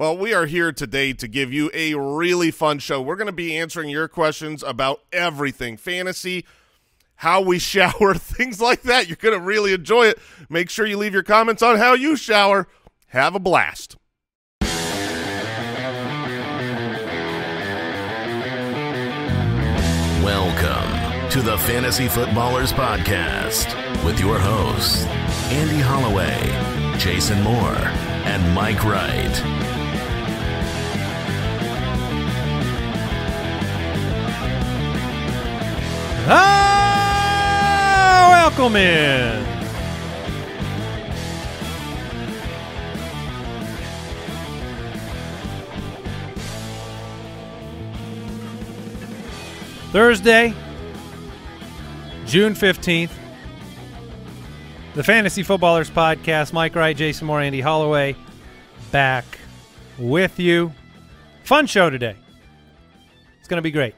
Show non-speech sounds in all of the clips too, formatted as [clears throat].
Well, we are here today to give you a really fun show. We're going to be answering your questions about everything fantasy, how we [laughs] shower, things like that. You're going to really enjoy it. Make sure you leave your comments on how you shower. Have a blast. Welcome to the Fantasy Footballers Podcast with your hosts, Andy Holloway, Jason Moore, and Mike Wright. Ah, welcome in. Thursday, June 15th. The Fantasy Footballers Podcast. Mike Wright, Jason Moore, Andy Holloway back with you. Fun show today. It's going to be great.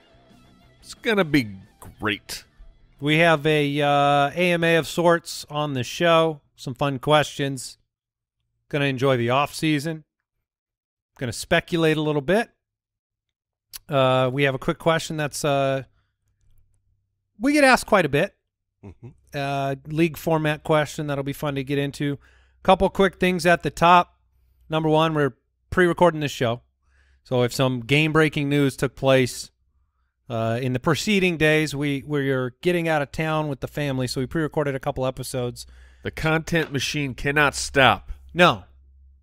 It's gonna be great. We have a uh, AMA of sorts on the show. Some fun questions. Going to enjoy the off season. Going to speculate a little bit. Uh, we have a quick question that's uh, we get asked quite a bit. Mm-hmm. Uh, league format question that'll be fun to get into. Couple quick things at the top. Number one, we're pre-recording this show, so if some game-breaking news took place uh, in the preceding days, we we were getting out of town with the family, so we pre-recorded a couple episodes. The content machine cannot stop. No,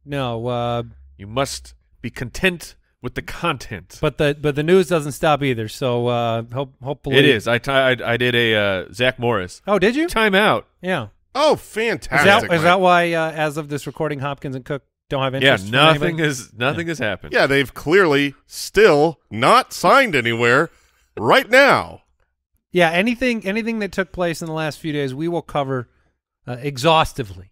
no, uh, You must be content with the content. but the but the news doesn't stop either. So uh, hope hopefully it is. I, I, I did a uh, Zach Morris Oh, did you? time out? Yeah. Oh, Is fantastic. that is that why uh, as of this recording, Hopkins and Cook don't have Yeah, interest? from nothing anybody? is nothing has happened. Yeah, they've clearly still not signed anywhere right now. Yeah, anything anything that took place in the last few days, we will cover uh, exhaustively.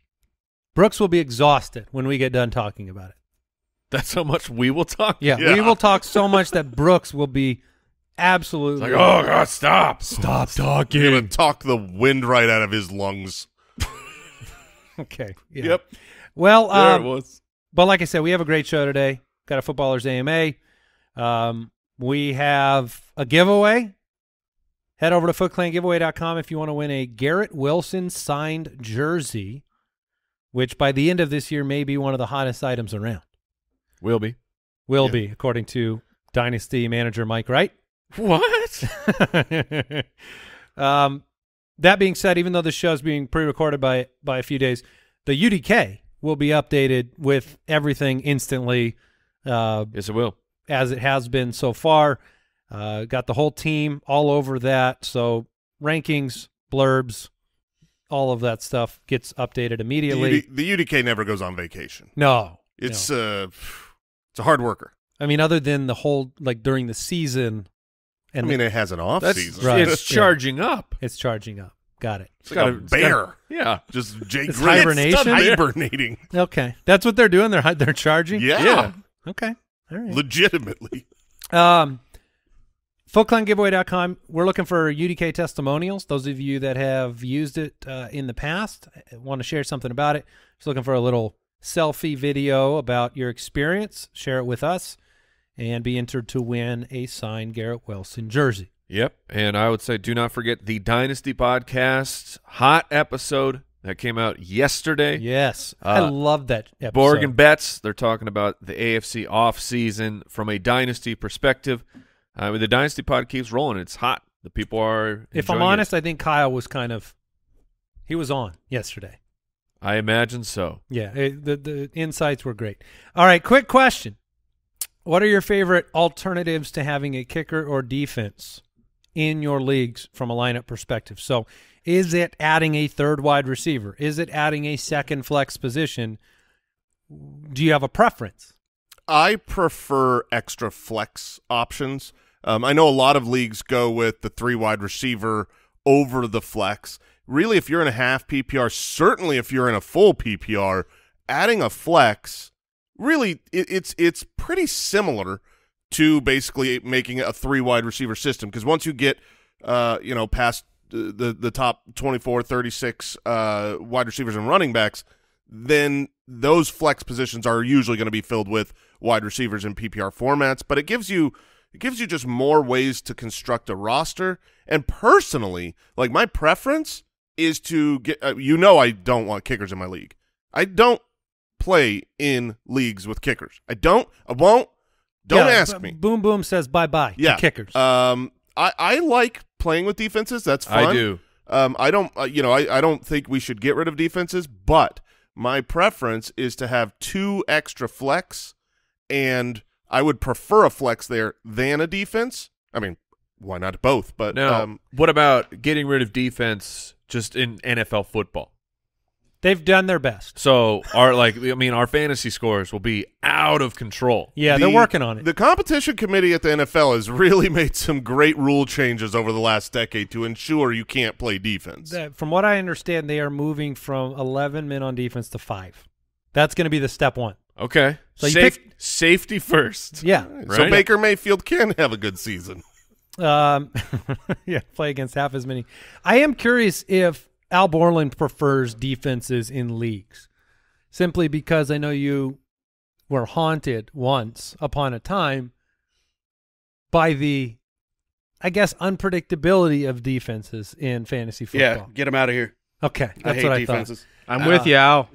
Brooks will be exhausted when we get done talking about it. That's how much we will talk. Yeah, Yeah. we will talk so [laughs] much that Brooks will be absolutely It's like, oh god, stop. stop talking. to talk the wind right out of his lungs. [laughs] Okay. yeah. Yep. Well, There um, it was. But like I said, we have a great show today. Got a footballers AMA. Um, we have a giveaway. Head over to footclangiveaway.com if you want to win a Garrett Wilson signed jersey, which by the end of this year may be one of the hottest items around. Will be. Will Yeah. be, according to Dynasty manager Mike Wright. What? [laughs] um, that being said, even though the show is being pre-recorded by by a few days, the UDK will be updated with everything instantly, uh, yes, it will. As it has been so far. Uh, got the whole team all over that, so rankings, blurbs, all of that stuff gets updated The, immediately. UD, the UDK never goes on vacation. no, It's no. uh, it's a hard worker. I mean, other than the whole like during the season, And I and mean, it has an off season. Right. it's Yeah. charging up. it's charging up. Got it. It's like a It's gotta- bear. Yeah. Just Jake It's Green. hibernation? hibernating. Okay, that's what they're doing. They're they're charging. Yeah. Yeah. Okay. All right. Legitimately. Um, FootClanGiveaway.com. We're looking for UDK testimonials. Those of you that have used it uh, in the past uh, want to share something about it. Just looking for a little selfie video about your experience. Share it with us, and be entered to win a signed Garrett Wilson jersey. Yep. And I would say do not forget the Dynasty podcast hot episode that came out yesterday. Yes, I Uh, love that episode. Borg and Betts, they're talking about the AFC off season from a dynasty perspective. I mean, the dynasty pod keeps rolling. It's hot. The people are. if I'm enjoying it. honest, I think Kyle was kind of he was on yesterday. I imagine so. Yeah, it, the the insights were great. All right, quick question: What are your favorite alternatives to having a kicker or defense in your leagues from a lineup perspective? So, is it adding a third wide receiver? Is it adding a second flex position? Do you have a preference? I prefer extra flex options. Um, I know a lot of leagues go with the three wide receiver over the flex. Really, if you're in a half PPR, certainly if you're in a full PPR, adding a flex really it, it's it's pretty similar to basically making a three wide receiver system because once you get uh, you know past the the, top 24 36 uh, wide receivers and running backs then those flex positions are usually going to be filled with wide receivers in PPR formats. But it gives you it gives you just more ways to construct a roster. And personally, like my preference is to get. Uh, you know, I don't want kickers in my league. I don't play in leagues with kickers. I don't. I won't. Don't Yeah, ask b- me. Boom Boom says bye bye Yeah, to kickers. Um, I I like playing with defenses. That's fun. I do. Um, I don't. Uh, you know, I I don't think we should get rid of defenses, but my preference is to have two extra flex, and I would prefer a flex there than a defense. I mean, why not both? But Now, um, what about getting rid of defense just in NFL football? They've done their best. So our like I mean our fantasy scores will be out of control. Yeah, the- they're working on it. The competition committee at the NFL has really [laughs] made some great rule changes over the last decade to ensure you can't play defense. That- from what I understand, they are moving from 11 men on defense to five. That's going to be the step one. Okay. So Safe, pick- safety first. Yeah. So Baker Mayfield can have a good season. Um, [laughs] yeah, play against half as many. I am curious if Al Borland prefers defenses in leagues, simply because I know you were haunted once upon a time by the, I guess, unpredictability of defenses in fantasy football. Yeah, get them out of here. Okay, I that's hate what I defenses. I'm Uh, with you, Al.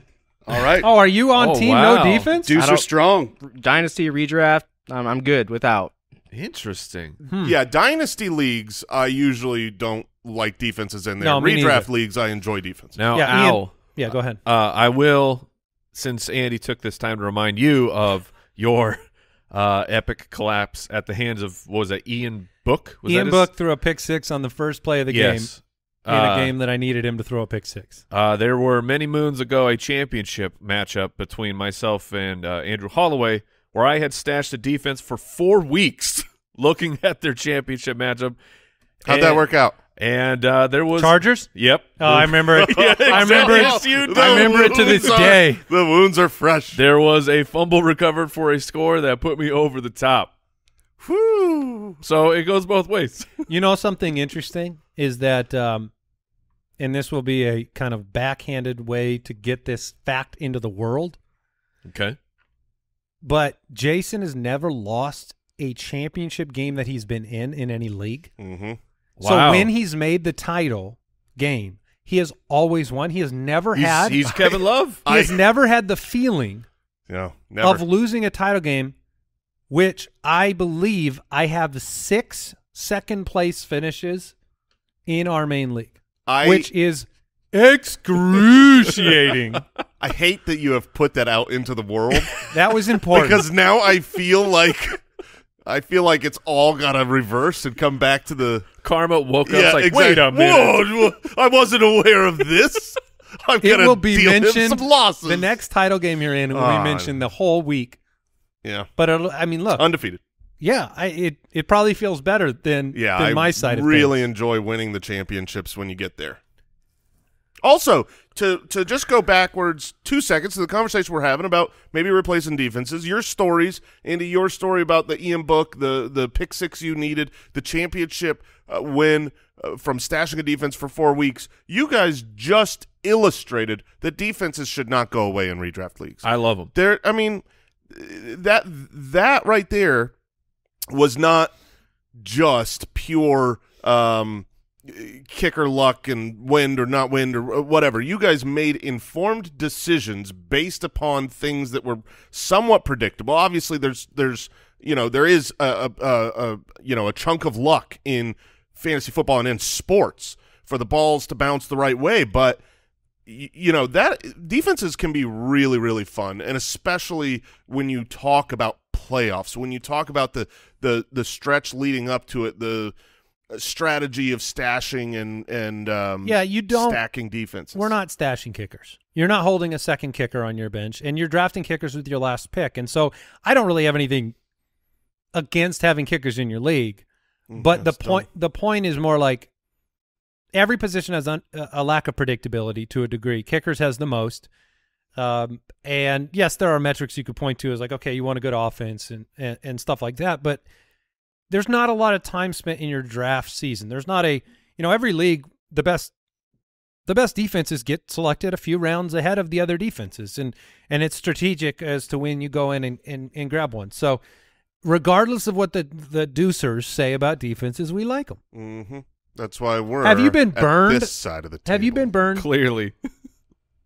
All right. Oh, are you on Oh, team wow. no defense? Deuce are strong. Dynasty redraft. I'm, I'm good without. Interesting. Hmm. Yeah, dynasty leagues, I usually don't like defenses in there. No, Redraft neither. leagues, I enjoy defense. Now, Yeah, Ian- Yeah, go ahead. uh, I will, since Andy took this time to remind you of your [laughs] uh, epic collapse at the hands of what was that Ian Book? Was Ian that his- Book threw a pick six on the first play of the yes. game in a Uh, game that I needed him to throw a pick six. Uh, there were many moons ago a championship matchup between myself and uh, Andrew Holloway where I had stashed a defense for four weeks [laughs] looking at their championship matchup. How'd And- that work out? And uh, there was Chargers? Yep. Oh, I remember it. [laughs] Yeah, I remember it. Yes, you do. I remember it to this are- day. The wounds are fresh. There was a fumble recovered for a score that put me over the top. Whew. So it goes both ways. [laughs] You know something interesting is that, um, and this will be a kind of backhanded way to get this fact into the world, Okay. but Jason has never lost a championship game that he's been in in any league. Mm-hmm. So Wow. when he's made the title game, he has always won. He has never He's, had. he's [laughs] Kevin Love. he has never had the feeling never. of losing a title game, which I believe I have six second place finishes in our main league, I, which is excruciating. [laughs] I hate that you have put that out into the world that was important. because now I feel like I feel like it's all got to reverse and come back to the Karma woke up yeah. like, exactly. wait a minute. Whoa, whoa, I wasn't aware of this. [laughs] I'm it gonna will be deal mentioned some losses. the next title game you're in will Ah. be mentioned the whole week. yeah, But it'll, I mean, look, undefeated. yeah, I, it it probably feels better than Yeah, than I my side of really things. enjoy winning the championships when you get there. Also, to to just go backwards two seconds to the conversation we're having about maybe replacing defenses, your stories, Andy, your story about the Ian book, the the pick six you needed, the championship uh, win uh, from stashing a defense for four weeks. You guys just illustrated that defenses should not go away in redraft leagues. I love them. There, I mean, that that right there was not just pure um, kicker luck and wind or not wind or whatever. You guys made informed decisions based upon things that were somewhat predictable. Obviously, there's there's you know there is a, a, a, you know a chunk of luck in fantasy football and in sports for the balls to bounce the right way, but you know that defenses can be really really fun and especially when you talk about playoffs when you talk about the the the stretch leading up to it the uh, strategy of stashing and and um Yeah, you don't- stacking defenses We're not stashing kickers. You're not holding a second kicker on your bench, and you're drafting kickers with your last pick. And so I don't really have anything against having kickers in your league. Mm, But the point the point is more like every position has un, a a lack of predictability to a degree. Kickers has the most. Um, and yes, there are metrics you could point to as like, okay, you want a good offense and, and, and stuff like that. But there's not a lot of time spent in your draft season. There's not a, you know, every league, the best the best defenses get selected a few rounds ahead of the other defenses, and and it's strategic as to when you go in and, and, and grab one. So, regardless of what the the deucers say about defenses, we like them. Mm-hmm. That's why we're. Have you been burned? This side of the table. Have you been burned, Clearly.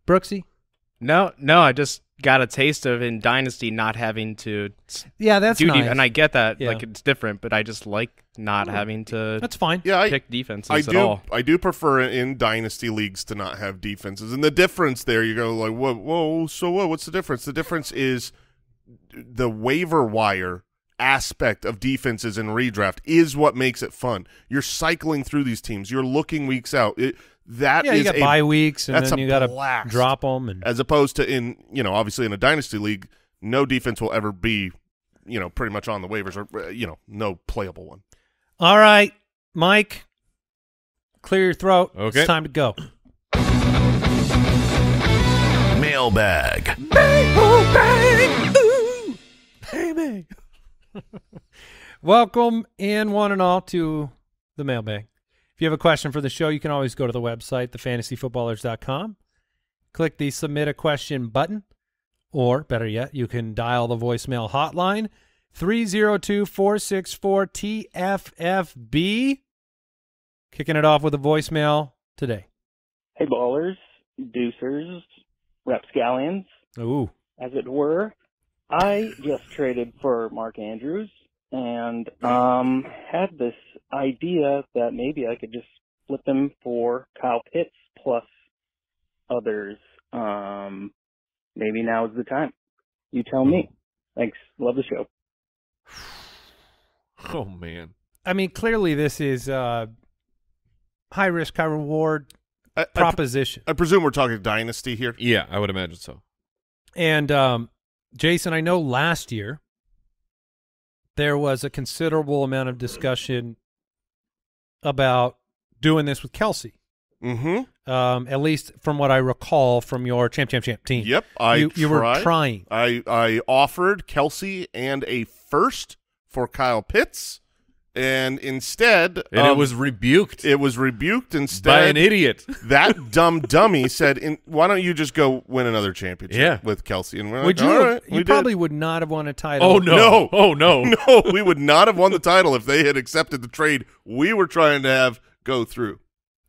Brooksy? No, no, I just got a taste of in Dynasty not having to Yeah, that's do nice. def- and I get that Yeah. like it's different, but I just like not having to that's fine. Yeah, I, pick defenses I at do. all. I do prefer in dynasty leagues to not have defenses, and the difference there, you go like, whoa, whoa, so what? What's the difference? The difference is the waiver wire aspect of defenses in redraft is what makes it fun. You're cycling through these teams. You're looking weeks out. It, that Yeah, you got a bye weeks, and that's then a you got to drop them. And as opposed to in you know obviously in a dynasty league no defense will ever be you know pretty much on the waivers or uh, you know no playable one all right, Mike, clear your throat. Okay. it's time to go. Mailbag. [laughs] Welcome in one and all to the mailbag. If you have a question for the show, you can always go to the website, thefantasyfootballers.com, click the submit a question button, or better yet, you can dial the voicemail hotline 302-464-TFFB. Kicking it off with a voicemail today. Hey ballers, deucers, rapscallions, Ooh. as it were. I just traded for Mark Andrews and um had this idea that maybe I could just flip him for Kyle Pitts plus others. Um maybe now is the time. You tell me. Thanks. Love the show. [sighs] Oh man. I mean, clearly this is uh, high risk, high reward I, I, proposition. I presume we're talking dynasty here Yeah, I would imagine so. And um, Jason, I know last year there was a considerable amount of discussion about doing this with Kelce. mm-hmm Um, at least from what I recall from your champ, champ, champ team. yep i you, you were trying. i i offered kelce and a first for kyle pitts and instead And it was rebuked it was rebuked instead by instead an idiot. [laughs] that dumb dummy said, in, "Why don't you just go win another championship Yeah. with Kelce?" And we're Would like, you? "All have- right, you we did." probably would not have won a title. Oh no. No. [laughs] Oh no. [laughs] no, we would not have won the title if they had accepted the trade we were trying to have go through.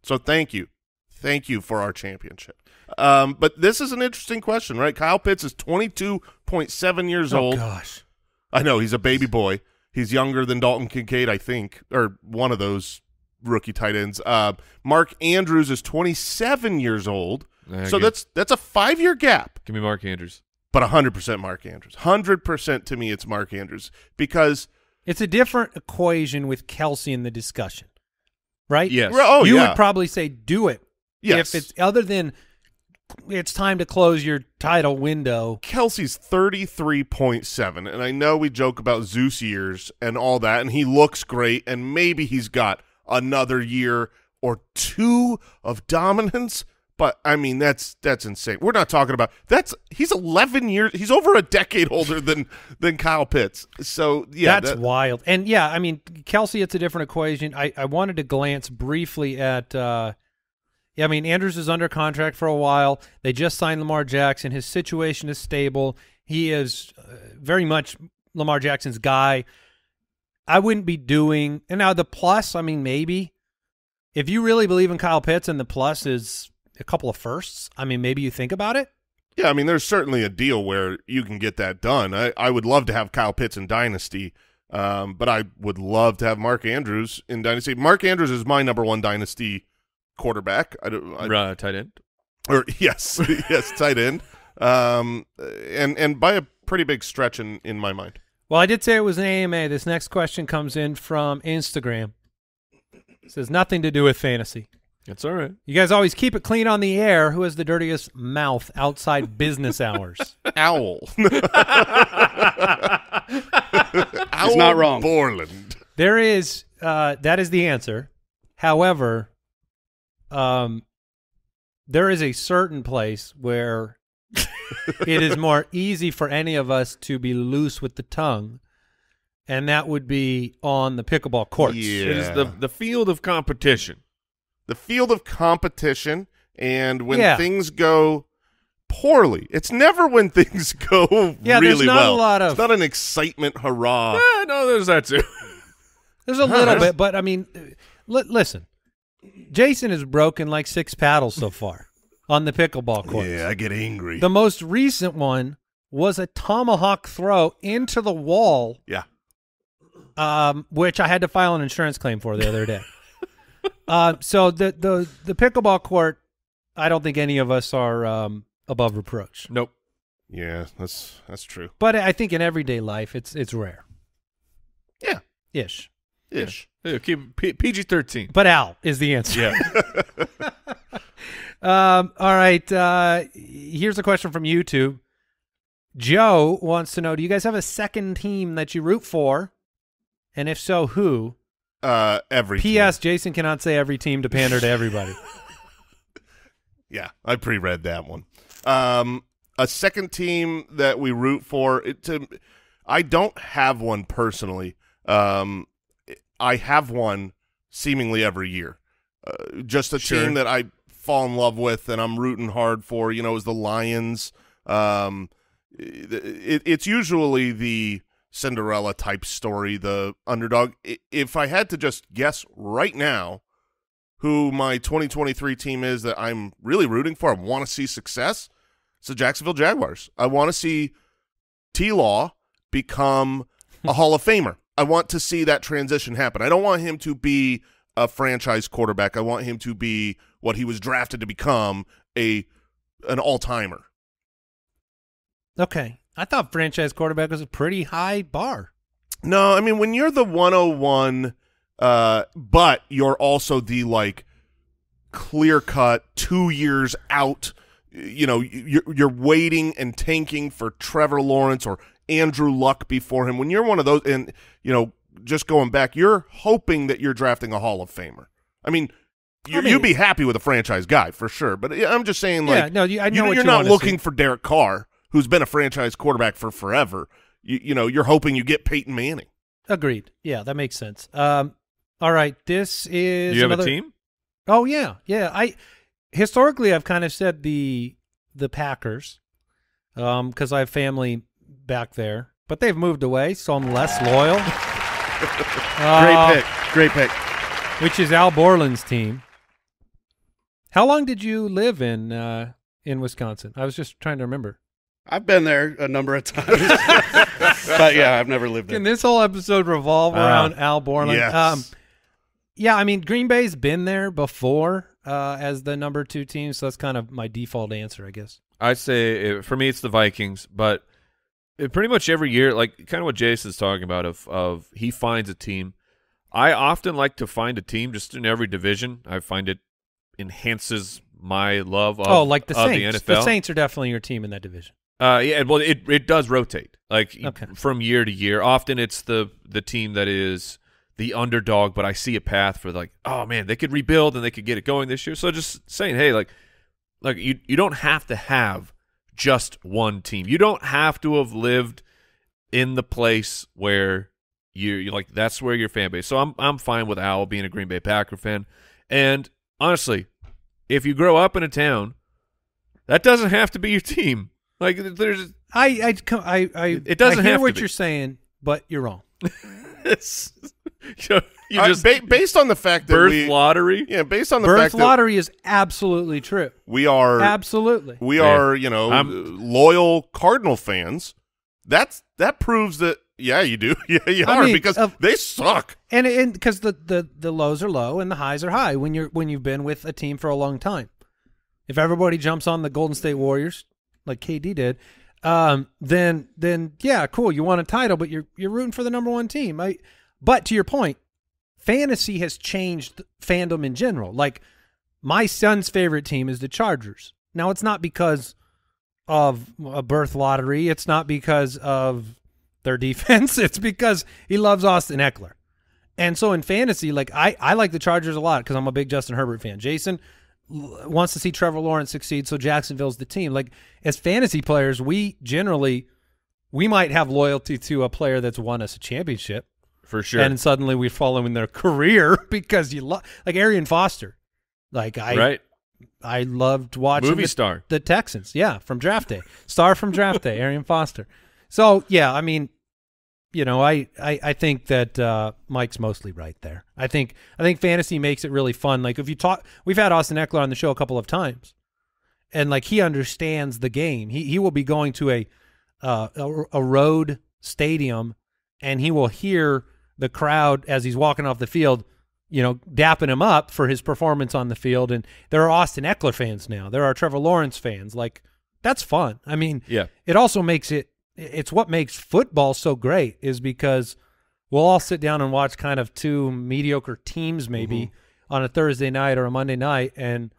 So thank you, thank you for our championship. Um, but this is an interesting question, right? Kyle Pitts is twenty two point seven years Oh old. gosh. I know he's a baby boy. He's younger than Dalton Kincaid, I think, or one of those rookie tight ends. Uh, Mark Andrews is 27 years old, Nah, so give- that's that's a five year gap. give me Mark Andrews. But 100% Mark Andrews. 100% to me, it's Mark Andrews because It's a different equation with Kelce in the discussion, right? Yes. Oh you yeah, would probably say do it. yes. If it's other than it's time to close your title window. Kelce's 33.7, and I know we joke about Zeus years and all that, and he looks great, and maybe he's got another year or two of dominance, but I mean that's that's insane. We're not talking about that's he's 11 years, he's over a decade older than than Kyle Pitts. So yeah, That's that- wild. And yeah, I mean, Kelsey, it's a different equation. I, I wanted to glance briefly at, uh, yeah, I mean, Andrews is under contract for a while. They just signed Lamar Jackson. His situation is stable. He is uh, very much Lamar Jackson's guy. I wouldn't be doing, and now the plus, I mean, maybe. If you really believe in Kyle Pitts and the plus is a couple of firsts, I mean, maybe you think about it. Yeah, I mean, there's certainly a deal where you can get that done. I, I would love to have Kyle Pitts in Dynasty, um, but I would love to have Mark Andrews in Dynasty. Mark Andrews is my number one Dynasty quarterback. I, don't- I, Uh, tight end. or yes, [laughs] yes, tight end, um, and and by a pretty big stretch in in my mind. Well, I did say it was an AMA. This next question comes in from Instagram. It says nothing to do with fantasy. That's all right. You guys always keep it clean on the air. Who has the dirtiest mouth outside business hours? [laughs] Owl. [laughs] Owl not wrong. Borland. There is uh, that is the answer. However, um, there is a certain place where it is more [laughs] easy for any of us to be loose with the tongue, and that would be on the pickleball courts. Yeah. It is the the field of competition. the field of competition And when Yeah. things go poorly, it's never when things [laughs] go Yeah, there's really not a lot of- It's not an excitement hurrah. Eh, no, there's that too. There's a little bit, but I mean, uh, listen, Jason has broken like six paddles so [laughs] far on the pickleball court. yeah, I get angry. The most recent one was a tomahawk throw into the wall, yeah. um, which I had to file an insurance claim for the other day. [laughs] uh, so the the the pickleball court, I don't think any of us are um, above reproach. Nope. Yeah, that's that's true. But I think in everyday life, it's it's rare, Yeah. ish. Ish. Yeah, keep P- PG thirteen. But Al is the answer. Yeah. [laughs] Um, all right. Uh, here's a question from YouTube. Joe wants to know: Do you guys have a second team that you root for? And if so, who? Uh every team. P.S. Jason cannot say every team to pander to everybody. [laughs] Yeah, I pre-read that one. Um, a second team that we root for. It, to, I don't have one personally. Um, I have one seemingly every year. Uh, just a Sure. team that I fall in love with and I'm rooting hard for. You know, is the Lions. Um, it, it's usually the Cinderella type story, the underdog. If I had to just guess right now, who my 2023 team is that I'm really rooting for. I want to see success. It's the Jacksonville Jaguars. I want to see T Law become a Hall of Famer. I want to see that transition happen. I don't want him to be a franchise quarterback. I want him to be what he was drafted to become a an all timer. Okay. I thought franchise quarterback was a pretty high bar. No, I mean when you're the 101 uh but you're also the like clear cut 2 years out you know you're you're waiting and tanking for Trevor Lawrence or Andrew Luck before him when you're one of those and you know just going back you're hoping that you're drafting a Hall of Famer. I mean you, I mean- you'd be happy with a franchise guy for sure, but I'm just saying like yeah, no, you, I know you, what you're you not looking see. for Derek Carr, who's been a franchise quarterback for forever. You, you know, you're hoping you get Peyton Manning. Agreed. Yeah, that makes sense. Um, all right. This is. Do you have another- a team? Oh yeah, yeah. I historically I've kind of said the the Packers, um, because I have family back there, but they've moved away, so I'm less loyal. [laughs] Great Uh, pick. Great pick. Which is Al Borland's team. How long did you live in uh, in Wisconsin? I was just trying to remember. I've been there a number of times, [laughs] but yeah, I've never lived there. Can this whole episode revolve Uh, around Al Borland? Yes. Um, yeah, I mean Green Bay's been there before uh, as the number two team, so that's kind of my default answer, I guess. I'd say uh, for me it's the Vikings, but pretty much every year, like kind of what Jason's talking about, of of he finds a team. I often like to find a team just in every division. I find it enhances my love of oh, like the Saints. the NFL. Saints are definitely your team in that division. Uh, yeah, well, it it does rotate like Okay. from year to year. Often it's the the team that is the underdog, but I see a path for like, oh man, they could rebuild and they could get it going this year. So just saying, hey, like, like you you don't have to have just one team. You don't have to have lived in the place where you you like that's where your fan base. So I'm I'm fine with Al being a Green Bay Packer fan, and honestly, if you grow up in a town, that doesn't have to be your team. Like there's I I I, I It doesn't I hear have what you're saying, but you're wrong. [laughs] it's you, know, you Uh, just ba- based on the fact that birth we, lottery. yeah, based on the Birth fact lottery is absolutely true. we are Absolutely. we Yeah. are you know I'm- loyal Cardinal fans. That's that proves that yeah you do [laughs] yeah you I are mean, because of- they suck. And and because the, the the lows are low and the highs are high when you're when you've been with a team for a long time. If everybody jumps on the Golden State Warriors like KD did, um, then then yeah, cool. You want a title, but you're you're rooting for the number one team. I, but to your point, fantasy has changed fandom in general. Like my son's favorite team is the Chargers. Now it's not because of a birth lottery. It's not because of their [laughs] defense. It's because he loves Austin Ekeler. And so in fantasy, like I, I like the Chargers a lot because I'm a big Justin Herbert fan. Jason wants to see Trevor Lawrence succeed, so Jacksonville's the team. Like as fantasy players, we generally we might have loyalty to a player that's won us a championship, for sure. and suddenly we're following their [laughs] career because you love like Arian Foster. Like I, right? I loved watching Movie the, star. the Texans. Yeah, from draft day, star from draft day, Arian Foster. So yeah, I mean, you know, I I, I think that uh, Mike's mostly right there. I think I think fantasy makes it really fun. Like if you talk, we've had Austin Ekeler on the show a couple of times, and like he understands the game. He he will be going to a uh, a, a road stadium, and he will hear the crowd as he's walking off the field. You know, dapping him up for his performance on the field, and there are Austin Ekeler fans now. There are Trevor Lawrence fans. Like that's fun. I mean, Yeah. it also makes it it's what makes football so great is because we'll all sit down and watch kind of two mediocre teams maybe mm-hmm. on a Thursday night or a Monday night and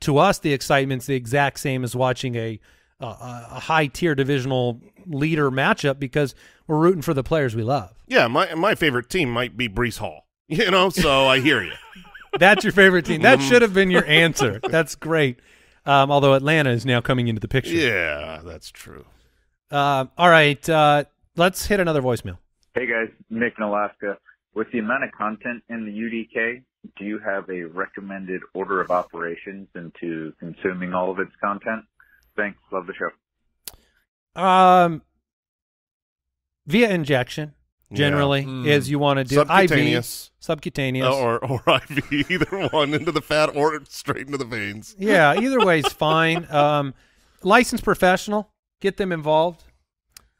to us the excitement's the exact same as watching a a, a high tier divisional leader matchup because we're rooting for the players we love. Yeah, my my favorite team might be Breece Hall. [laughs] You know, so I hear you. [laughs] That's your favorite team. That should have been your answer. [laughs] That's great. Um, although Atlanta is now coming into the picture. Yeah, that's true. Uh, all right, uh, let's hit another voicemail. Hey guys, Nick in Alaska. With the amount of content in the UDK, do you have a recommended order of operations into consuming all of its content? Thanks. Love the show. Um, via injection generally Mm. is you want to do Subcutaneous. IV, subcutaneous. Uh, or or [laughs] IV, either one into the fat or [laughs] straight into the veins. yeah, [laughs] either way is fine. Um, licensed professional, get them involved.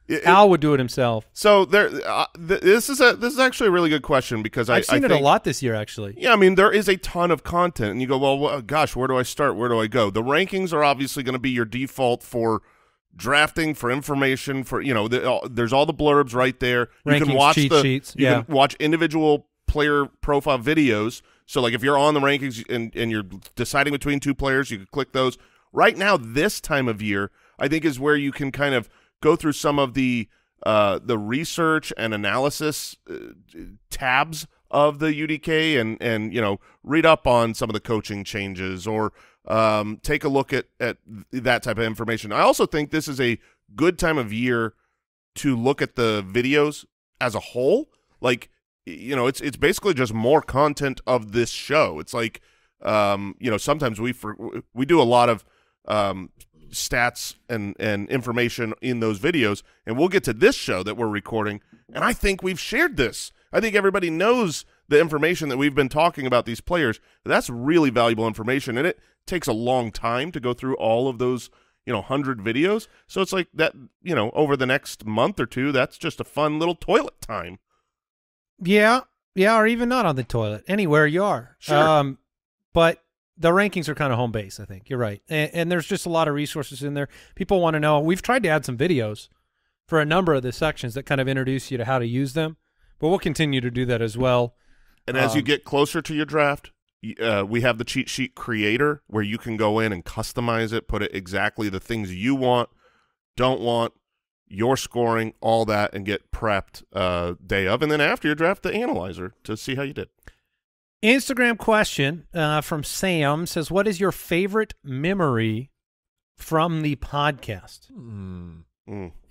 It- it- Al would do it himself. so there, uh, th- this is a this is actually a really good question because I, I've seen I it think, a lot this year, actually. Yeah, I mean there is a ton of content, and you go, well, wh- gosh, where do I start? Where do I go? The rankings are obviously going to be your default for drafting, for information, for you know, the, all, there's all the blurbs right there. You can watch cheat the sheets, you yeah. can watch individual player profile videos. So like if you're on the rankings and and you're deciding between two players, you can click those. Right now, this time of year, I think is where you can kind of go through some of the uh, the research and analysis uh, tabs of the UDK and and you know read up on some of the coaching changes or um, take a look at at that type of information. I also think this is a good time of year to look at the videos as a whole. Like you know, it's it's basically just more content of this show. It's like um, you know, sometimes we for, we do a lot of um, stats and and information in those videos, and we'll get to this show that we're recording. And I think we've shared this. I think everybody knows the information that we've been talking about these players. That's really valuable information, and it takes a long time to go through all of those you know hundred videos. So it's like that you know over the next month or two, that's just a fun little toilet time. Yeah, yeah, or even not on the toilet, anywhere you are. Sure. Um, but the rankings are kind of home base. I think you're right, and, and there's just a lot of resources in there. People want to know. We've tried to add some videos for a number of the sections that kind of introduce you to how to use them, but we'll continue to do that as well. And as you Um, get closer to your draft, uh, we have the cheat sheet creator where you can go in and customize it, put it exactly the things you want, don't want, your scoring, all that, and get prepped uh, day of. And then after your draft, the analyzer to see how you did. Instagram question uh, from Sam says, "What is your favorite memory from the podcast?" Mm.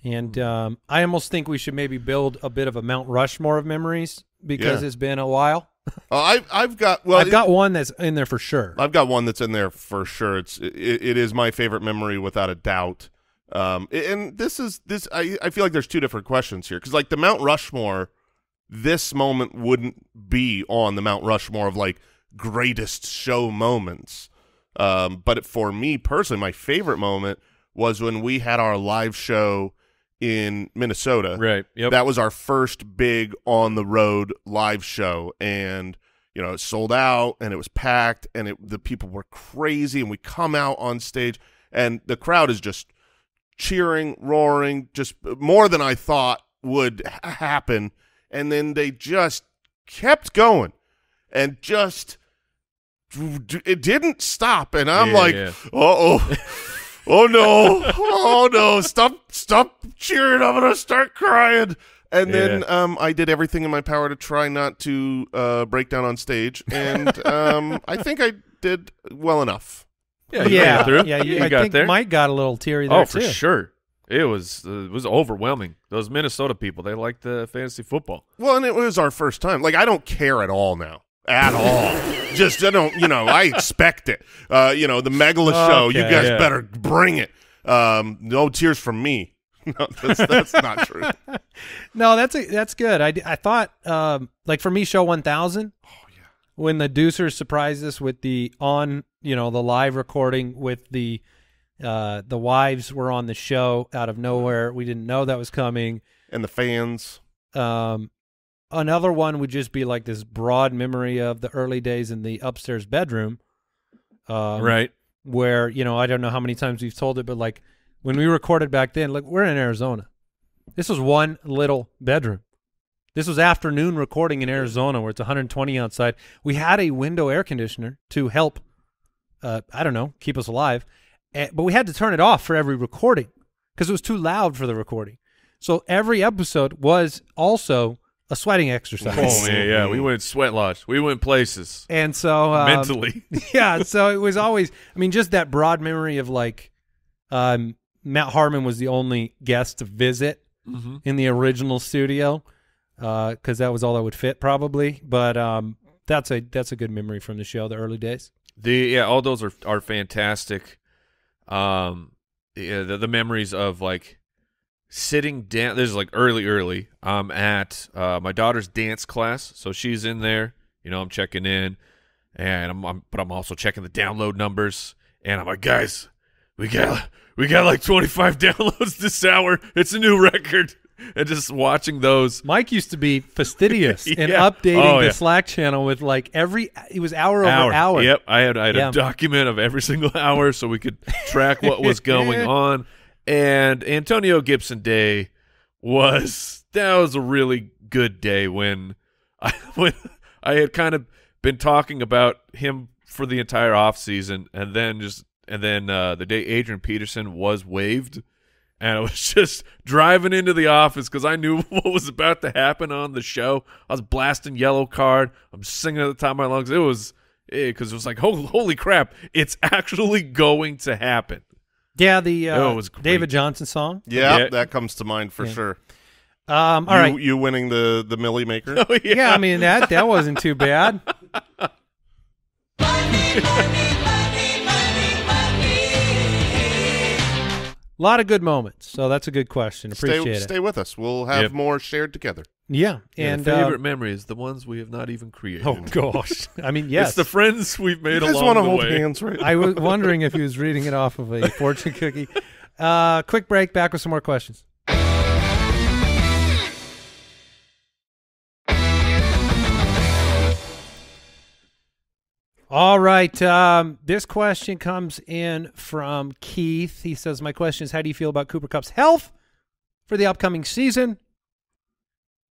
And um, I almost think we should maybe build a bit of a Mount Rushmore of memories because Yeah. it's been a while. Uh, I've I've got well, I've got one that's in there for sure. I've got one that's in there for sure. It's it, it is my favorite memory without a doubt. Um, and this is this I I feel like there's two different questions here because like the Mount Rushmore, this moment wouldn't be on the Mount Rushmore of like greatest show moments. Um, but for me personally, my favorite moment was when we had our live show in Minnesota. Right. Yep. That was our first big on the road live show, and you know it sold out, and it was packed, and it, the people were crazy, and we come out on stage, and the crowd is just cheering, roaring, just more than I thought would ha- happen, and then they just kept going, and just it didn't stop, and I'm Yeah, like, yeah. uh [laughs] oh. No! Oh no! Stop! Stop cheering! I'm gonna start crying. And then Yeah. um, I did everything in my power to try not to uh, break down on stage, and um, I think I did well enough. Yeah, you yeah, got through. yeah. You, You I got think there. Mike got a little teary there oh, for too. sure. It was uh, it was overwhelming. Those Minnesota people, they like the fantasy football. Well, and it was our first time. Like I don't care at all now. At all. Just I don't, you know, I expect it. Uh, you know, the Megala show, you guys yeah. better bring it. Um, no tears from me. [laughs] No, that's, that's not true. [laughs] No, that's a, that's good. I, I thought um, like for me, show one thousand. Oh yeah. When the Deucers surprised us with the on, you know, the live recording with the uh, the wives were on the show out of nowhere. We didn't know that was coming. And the fans. Um, another one would just be like this broad memory of the early days in the upstairs bedroom. Um, right. where you know I don't know how many times we've told it, but like when we recorded back then, like we're in Arizona. This was one little bedroom. This was afternoon recording in Arizona where it's 120 outside. We had a window air conditioner to help, uh, I don't know, keep us alive, but we had to turn it off for every recording because it was too loud for the recording. So every episode was also a sweating exercise. Oh yeah, yeah. We went sweat lodge. We went places And so um, mentally. [laughs] yeah, so it was always. I mean, just that broad memory of like, um, Matt Harmon was the only guest to visit mm-hmm. in the original studio, because that was all that would fit probably. But um, that's a that's a good memory from the show, the early days. The yeah, all those are are fantastic. Um, yeah, the, the memories of like sitting down. This is like early, early. I'm at uh, my daughter's dance class, so she's in there. You know, I'm checking in, and I'm, I'm but I'm also checking the download numbers. And I'm like, guys, we got we got like 25 [laughs] downloads this hour. It's a new record. And just watching those. Mike used to be fastidious [laughs] in updating Oh, the yeah. Slack channel with like every. It was hour over hour. Yep, I had I had Yeah. a document of every [laughs] single hour so we could track what was going on. And Antonio Gibson Day was that was a really good day when I [laughs] when I had kind of been talking about him for the entire off season and then just and then uh, the day Adrian Peterson was waived and I was [laughs] just driving into the office because I knew [laughs] what was about to happen on the show. I was blasting yellow card. I'm singing at the top of my lungs. It was because it was like, holy, holy crap, it's actually going to happen. Yeah, the uh, Oh, was great. David Johnson song. Yeah, Yeah. that comes to mind for Yeah. sure. Um, all you, right. you winning the the Milly Maker. [laughs] Oh yeah, yeah. I mean that that wasn't too bad. A [laughs] lot of good moments, so that's a good question. Appreciate stay it. stay with us. We'll have Yep. more shared together. Yeah, Yeah, and uh, favorite memories, the ones we have not even created. oh [laughs] gosh, I mean yes, It's the friends we've made You along want to the hold way. hands, right? I was [laughs] wondering if he was reading it off of a fortune [laughs] cookie. Uh, quick break. Back with some more questions. All right. Um, this question comes in from Keith. He says, "My question is, how do you feel about Cooper Kupp's health for the upcoming season?"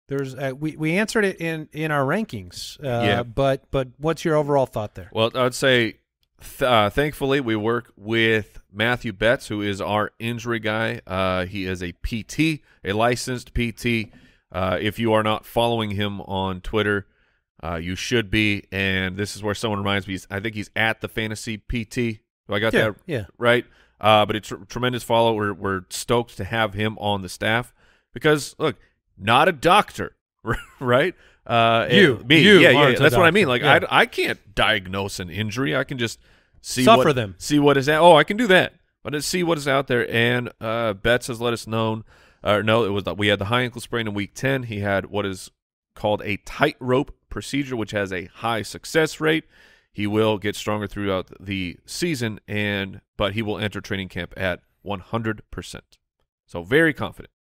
There's uh, we we answered it in in our rankings. Uh, Yeah. But but what's your overall thought there? Well, I would say, th- uh, thankfully, we work with Matthew Betts, who is our injury guy. Uh, he is a PT, a licensed PT. Uh, if you are not following him on Twitter, uh, you should be. And this is where someone reminds me. I think he's at the Fantasy PT. Do I got Yeah, that yeah. right? Uh, but it's a tremendous follow. We're, we're stoked to have him on the staff because look, not a doctor, [laughs] right? Uh, You- me, you yeah, yeah. That's what I mean. Like Yeah. I, I can't diagnose an injury. I can just see Suffer what, them. see what is out. Oh, I can do that. But to see what is out there. And uh, Betts has let us know. Uh, no, it was that we had the high ankle sprain in week ten. He had what is called a tightrope procedure, which has a high success rate. He will get stronger throughout the season, and but he will enter training camp at 100 percent. So very confident.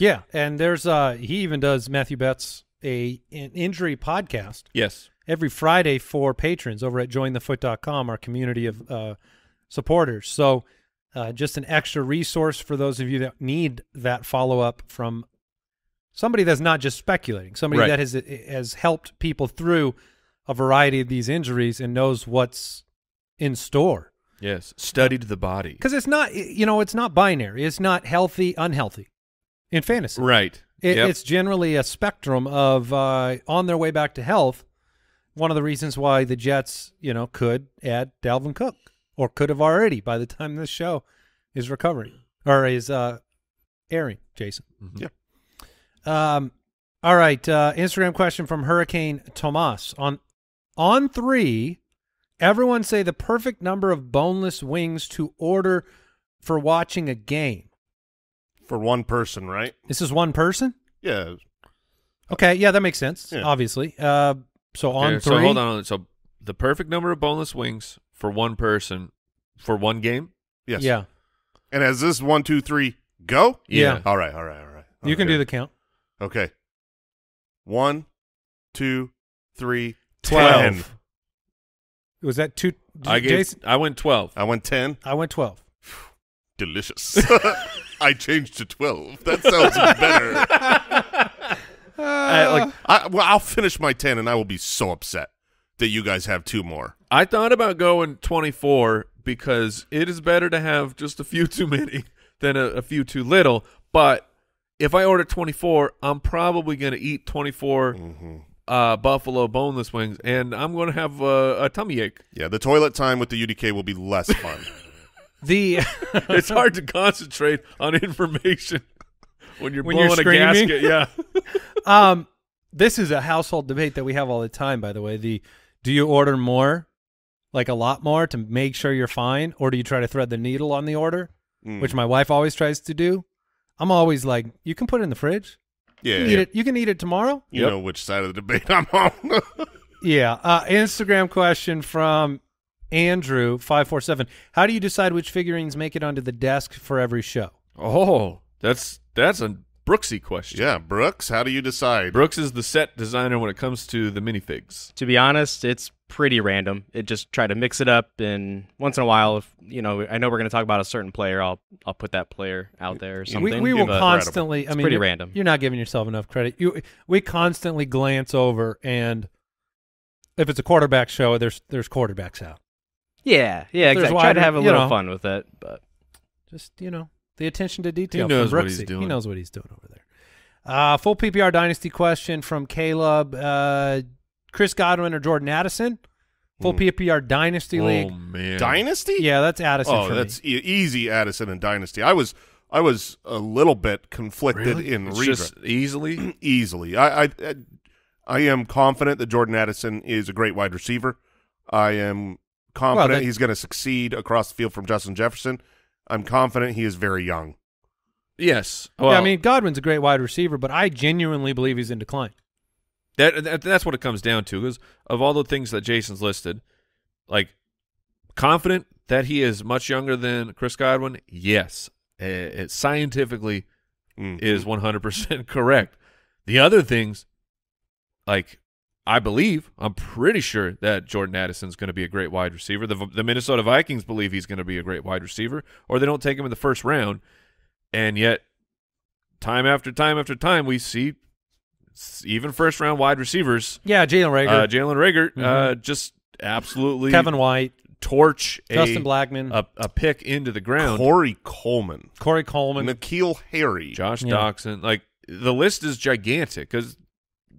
Yeah, and there's uh he even does Matthew Betts a an injury podcast Yes. every Friday for patrons over at jointhefoot.com, our community of uh supporters. So uh just an extra resource for those of you that need that follow up from somebody that's not just speculating, somebody Right. that has has helped people through a variety of these injuries and knows what's in store. Yes. Studied the body. Because it's not, you know, it's not binary. It's not healthy, unhealthy in fantasy. Right. It, Yep. It's generally a spectrum of uh, on their way back to health. One of the reasons why the Jets, you know, could add Dalvin Cook or could have already by the time this show is recovering or is uh, airing. Jason. Mhm. Yeah. Um. All right. Uh, Instagram question from Hurricane Tomas on On three, everyone say the perfect number of boneless wings to order for watching a game. For one person, right? This is one person? Yeah. Okay, yeah, that makes sense, Yeah. obviously. Uh, so on Okay, three. So hold on. So the perfect number of boneless wings for one person for one game. Yes. Yeah. And as this one, two, three, go? Yeah. All right, all right, all right. You can do the count. Okay. One, two, three, Twelve. ten. Was that two? I gave. Jason? I went twelve. I went ten. I went 12. Delicious. [laughs] [laughs] I changed to twelve. That sounds better. I, [laughs] like I, well, I'll finish my ten, and I will be so upset that you guys have two more. I thought about going twenty four because it is better to have just a few [laughs] too many than a, a few too little. But if I order twenty four, I'm probably going to eat twenty four Mm-hmm. uh, buffalo boneless wings, and I'm going to have uh, a tummy ache. Yeah, the toilet time with the UDK will be less fun. [laughs] The [laughs] It's hard to concentrate on information when you're When you're blowing a gasket. Yeah. [laughs] um, this is a household debate that we have all the time. By the way, the do you order more, like a lot more, to make sure you're fine, or do you try to thread the needle on the order, Mm. which my wife always tries to do? I'm always like, you can put it in the fridge. yeah, You can eat it. You can eat it tomorrow. you Yep. know which side of the debate [laughs] I'm on. Yeah. Uh, Instagram question from Andrew five four seven. How do you decide which figurines make it onto the desk for every show? Oh, that's that's a Brooksy question. yeah, Brooks, how do you decide? Brooks is the set designer when it comes to the minifigs. To be honest, it's pretty random. It just try to mix it up, and once in a while, if you know, I know we're going to talk about a certain player, I'll I'll put that player out there or We- something. We, we will but- constantly. I It's mean, pretty you're- random. You're not giving yourself enough credit. You we constantly glance over, and if it's a quarterback show, there's there's quarterbacks out. Yeah, yeah, There's exactly. Try to have a little know. fun with it, but Just you know, the attention to detail. He knows from what he's Brooksy. He knows what he's doing over there. Uh, full PPR dynasty question from Caleb. Uh, Chris Godwin or Jordan Addison? Full Hmm. PPR dynasty Oh league. man, Dynasty? Yeah, that's Addison. Oh, for that's me. e- easy Addison and Dynasty. I was I was a little bit conflicted really? in It's just easily. [clears throat] easily. I, I I am confident that Jordan Addison is a great wide receiver. I am confident that- he's going to succeed across the field from Justin Jefferson. I'm confident he is very young. yes. yeah, I mean Godwin's a great wide receiver, but I genuinely believe he's in decline. that, that that's what it comes down to. Because of all the things that Jason's listed, like confident that he is much younger than Chris Godwin. Yes, Uh, it scientifically Mm. is 100% [laughs] correct. The other things, like I believe, I'm pretty sure that Jordan Addison's going to be a great wide receiver. The, the Minnesota Vikings believe he's going to be a great wide receiver, or they don't take him in the first round. And yet, time after time after time, we see even first round wide receivers, Yeah, Jalen Reagor, uh, Jalen Reagor, uh, just absolutely Kevin White, torch a, Justin Blackmon, a, a pick into the ground. Corey Coleman, Corey Coleman. N'Keal Harry. Josh Yeah. Doctson. Like the list is gigantic because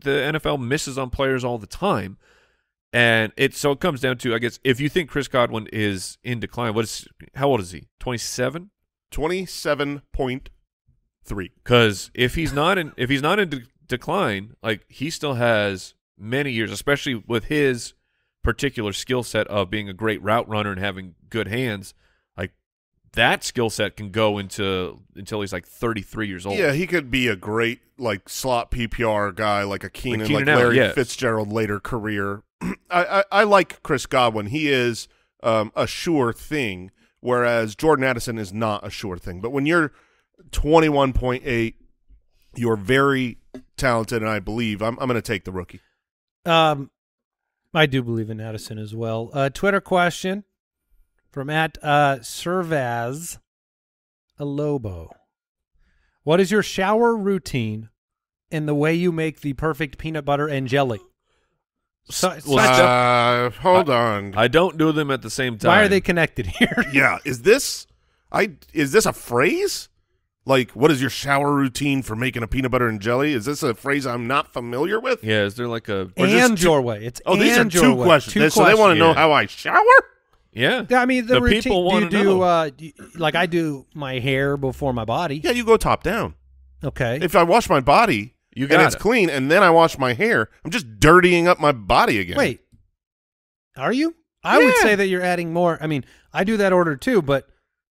the NFL misses on players all the time, and it so it comes down to I guess if you think Chris Godwin is in decline, what is how old is he? Twenty seven. Twenty-seven point three. Because if he's not in if he's not in de- decline, like he still has many years, especially with his particular skill set of being a great route runner and having good hands. Like that skill set can go into until he's like thirty three years old. Yeah, he could be a great like slot PPR guy, like a Keenan, like, Keenan Allen, Larry yes. Fitzgerald later career. [clears throat] I, I I like Chris Godwin. He is um, a sure thing, whereas Jordan Addison is not a sure thing. But when you're twenty one point eight, you're very talented, and I believe I'm I'm going to take the rookie. Um, I do believe in Addison as well. Uh, Twitter question from at uh, Servaz Alobo. What is your shower routine and the way you make the perfect peanut butter and jelly? So, Well, such- Steph- Uh, hold on. I don't do them at the same time. why are they connected here? [laughs] yeah, is this I is this a phrase? Like, what is your shower routine for making a peanut butter and jelly? Is this a phrase I'm not familiar with? Yeah, is there like a Or just and two- your way. It's Oh, these are and your two way. questions. Two so they want to know Yeah. how I shower? Yeah? Yeah, I mean the, The routine. people wanna you do know. uh, do you- like I do my hair before my body? Yeah, you go top down. Okay. If I wash my body You and it's it. clean, and then I wash my hair, I'm just dirtying up my body again. Wait. Are you? I would say that you're adding more. I mean, I do that order too, but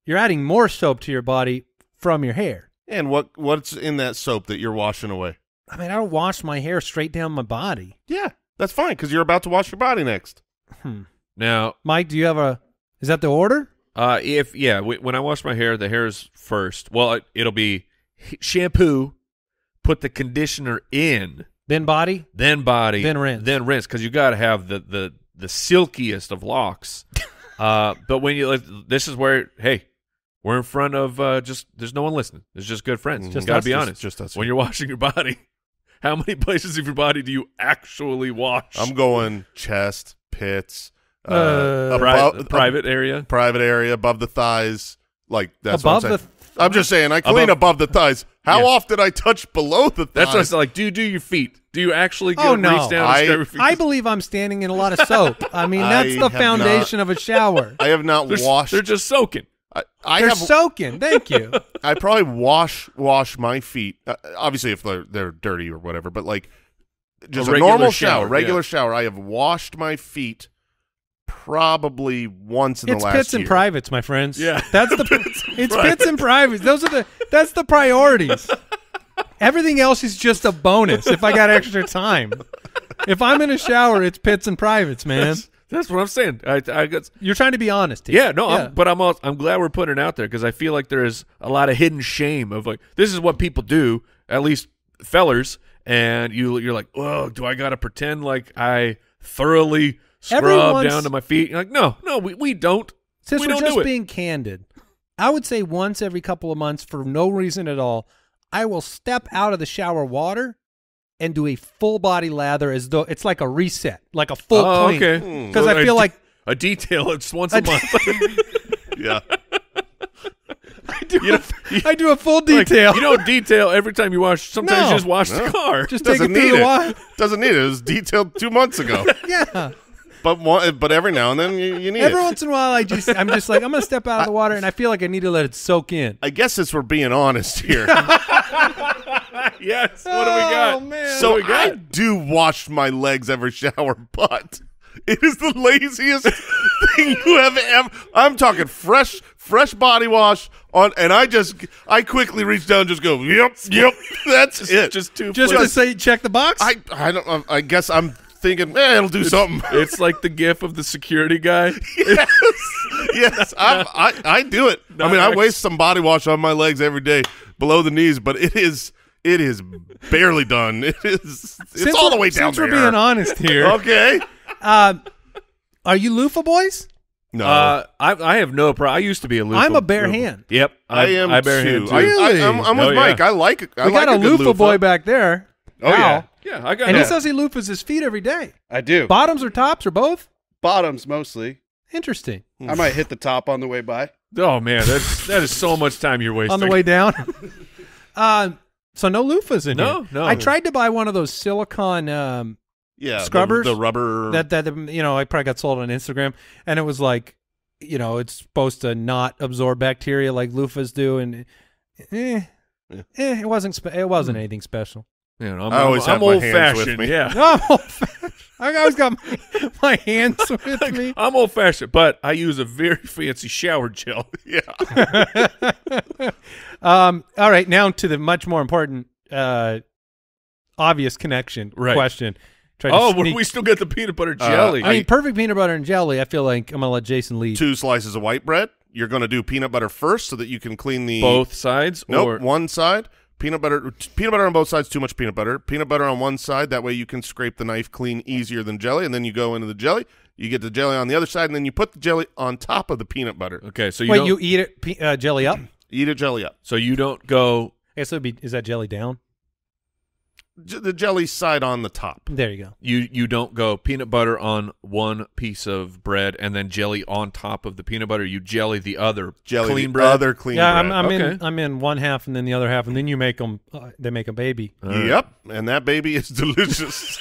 you're adding more soap to your body from your hair. And what what's in that soap that you're washing away? I mean, I don't wash my hair straight down my body. Yeah, that's fine because you're about to wash your body next. Hmm. Now, Mike, do you have a? Is that the order? uh, if yeah, w- when I wash my hair, the hair is first. Well, it, it'll be shampoo, put the conditioner in, Then body. then body, Then rinse. then rinse because you got to have the the the silkiest of locks. [laughs] uh, but when you like, this is where hey, we're in front of uh, just there's no one listening. There's just good friends. Mhm. Just Just gotta us, be just- honest. just us. when you're washing your body. [laughs] How many places of your body do you actually wash? I'm going chest, pits, uh, Uh, Pri- above- private area. private area above the thighs. Like that's Above what I'm the saying. I'm just saying I clean Above- above, the thighs. How Yeah. often I touch below the thighs? That's what I said. Like, do you do your feet? Do you actually go Oh, no. reach down I- and feet? I believe I'm standing in a lot of soap. I mean, [laughs] that's I the have foundation of a shower. [laughs] I have not they're, washed. they're just soaking. I, I They're have. soaking. Thank you. [laughs] I probably wash wash my feet. Uh, obviously, if they're they're dirty or whatever, but like just A a, normal shower, shower, regular yeah. shower. I have washed my feet probably once in it's the last It's pits year. and privates, my friends. Yeah. that's the. [laughs] pits it's pits and privates. Those are the. That's the priorities. [laughs] Everything else is just a bonus if I got extra time. If I'm in a shower, it's pits and privates, man. That's, that's what I'm saying. I, I got, You're trying to be honest. Here. yeah, no, I'm, but I'm all, I'm glad we're putting it out there because I feel like there is a lot of hidden shame of like this is what people do, at least fellers, and you you're like, oh, do I got to pretend like I thoroughly scrub Everyone's- down to my feet? You're like, no, no, we, we don't. Since we we're don't just do it. being candid, I would say once every couple of months for no reason at all, I will step out of the shower water and do a full body lather as though it's like a reset, like a full oh, clean. okay. Hmm. Because So I a feel de- like a detail. It's once A a de- month. [laughs] Yeah, I do, You know, a, I do a full Like, detail. you don't detail every time you wash. Sometimes No. you just wash the car. just take it doesn't through need the it. Doesn't need it. It was detailed two months ago. [laughs] Yeah. But one, but every now and then you, you need Every it. once in a while, I just I'm just like I'm gonna step out of the water and I feel like I need to let it soak in. I guess it's we're being honest here. [laughs] yes. What do we oh, got? Oh, man. so What do we I got? do wash my legs every shower, but it is the laziest thing you have ever. I'm talking fresh, fresh body wash on, and I just, I quickly reach down, and just go, yep, yep, that's Just, it. just two. Just to say, check the box. I, I don't, I guess I'm thinking, eh, it'll do something. [laughs] It's like the gif of the security guy. [laughs] yes, yes, [laughs] I'm, I, I do it. I mean, I waste some body wash on my legs every day below the knees, but it is, it is barely done. It is, it's Since all the way down Since there. we're being honest here, Okay. um, are you loofah boys? No. Uh, I I have no problem. I used to be a loofah. I'm a bare hand. Yep, I, am I bare too. hand too. I, Really? I, am I'm with Oh, yeah. Mike. I like it. I we like got a, good loofah, boy back there. Oh, yeah. Yeah, I got. and it. he says he loofahs his feet every day. I do. Bottoms or tops or both? Bottoms mostly. Interesting. I might hit the top on the way by. oh man, that's that is so much time you're wasting On the way down. [laughs] uh, so no loofahs in No, here. no. no. I tried to buy one of those silicone um, Yeah, the- Scrubbers? the, rubber. that that you know I probably got sold on Instagram, and it was like, you know, it's supposed to not absorb bacteria like loofahs do, and eh, Yeah. eh, it wasn't spe- it wasn't anything special. You know, I'm, I always I'm, have my old hands with [laughs] fashioned. me. Yeah, No, I always got my, my hands [laughs] with me. I'm old fashioned, but I use a very fancy shower gel. [laughs] yeah. um, all right, now to the much more important, uh, obvious connection Right. question. Tried to Oh, well, sneak- we still get the peanut butter Uh, jelly. I mean, perfect peanut butter and jelly. I feel like I'm gonna let Jason lead. Two slices of white bread. You're going to do peanut butter first so that you can clean the both sides. Nope, or one side. Peanut butter, peanut butter on both sides. Too much peanut butter. Peanut butter on one side. That way you can scrape the knife clean easier than jelly. And then you go into the jelly. You get the jelly on the other side, and then you put the jelly on top of the peanut butter. okay, so you Wait, don't, you eat it pe- uh, jelly up? Eat a jelly up. so you don't go. I guess it would be. Is that jelly down? J- the jelly side on the top. There you go. You you don't go peanut butter on one piece of bread and then jelly on top of the peanut butter. You jelly the other Jelly clean the bread. other clean yeah, bread. I'm, I'm in. I'm in one half and then the other half, and then you make them. Uh, they make a baby. All right. Yep, and that baby is [laughs] delicious.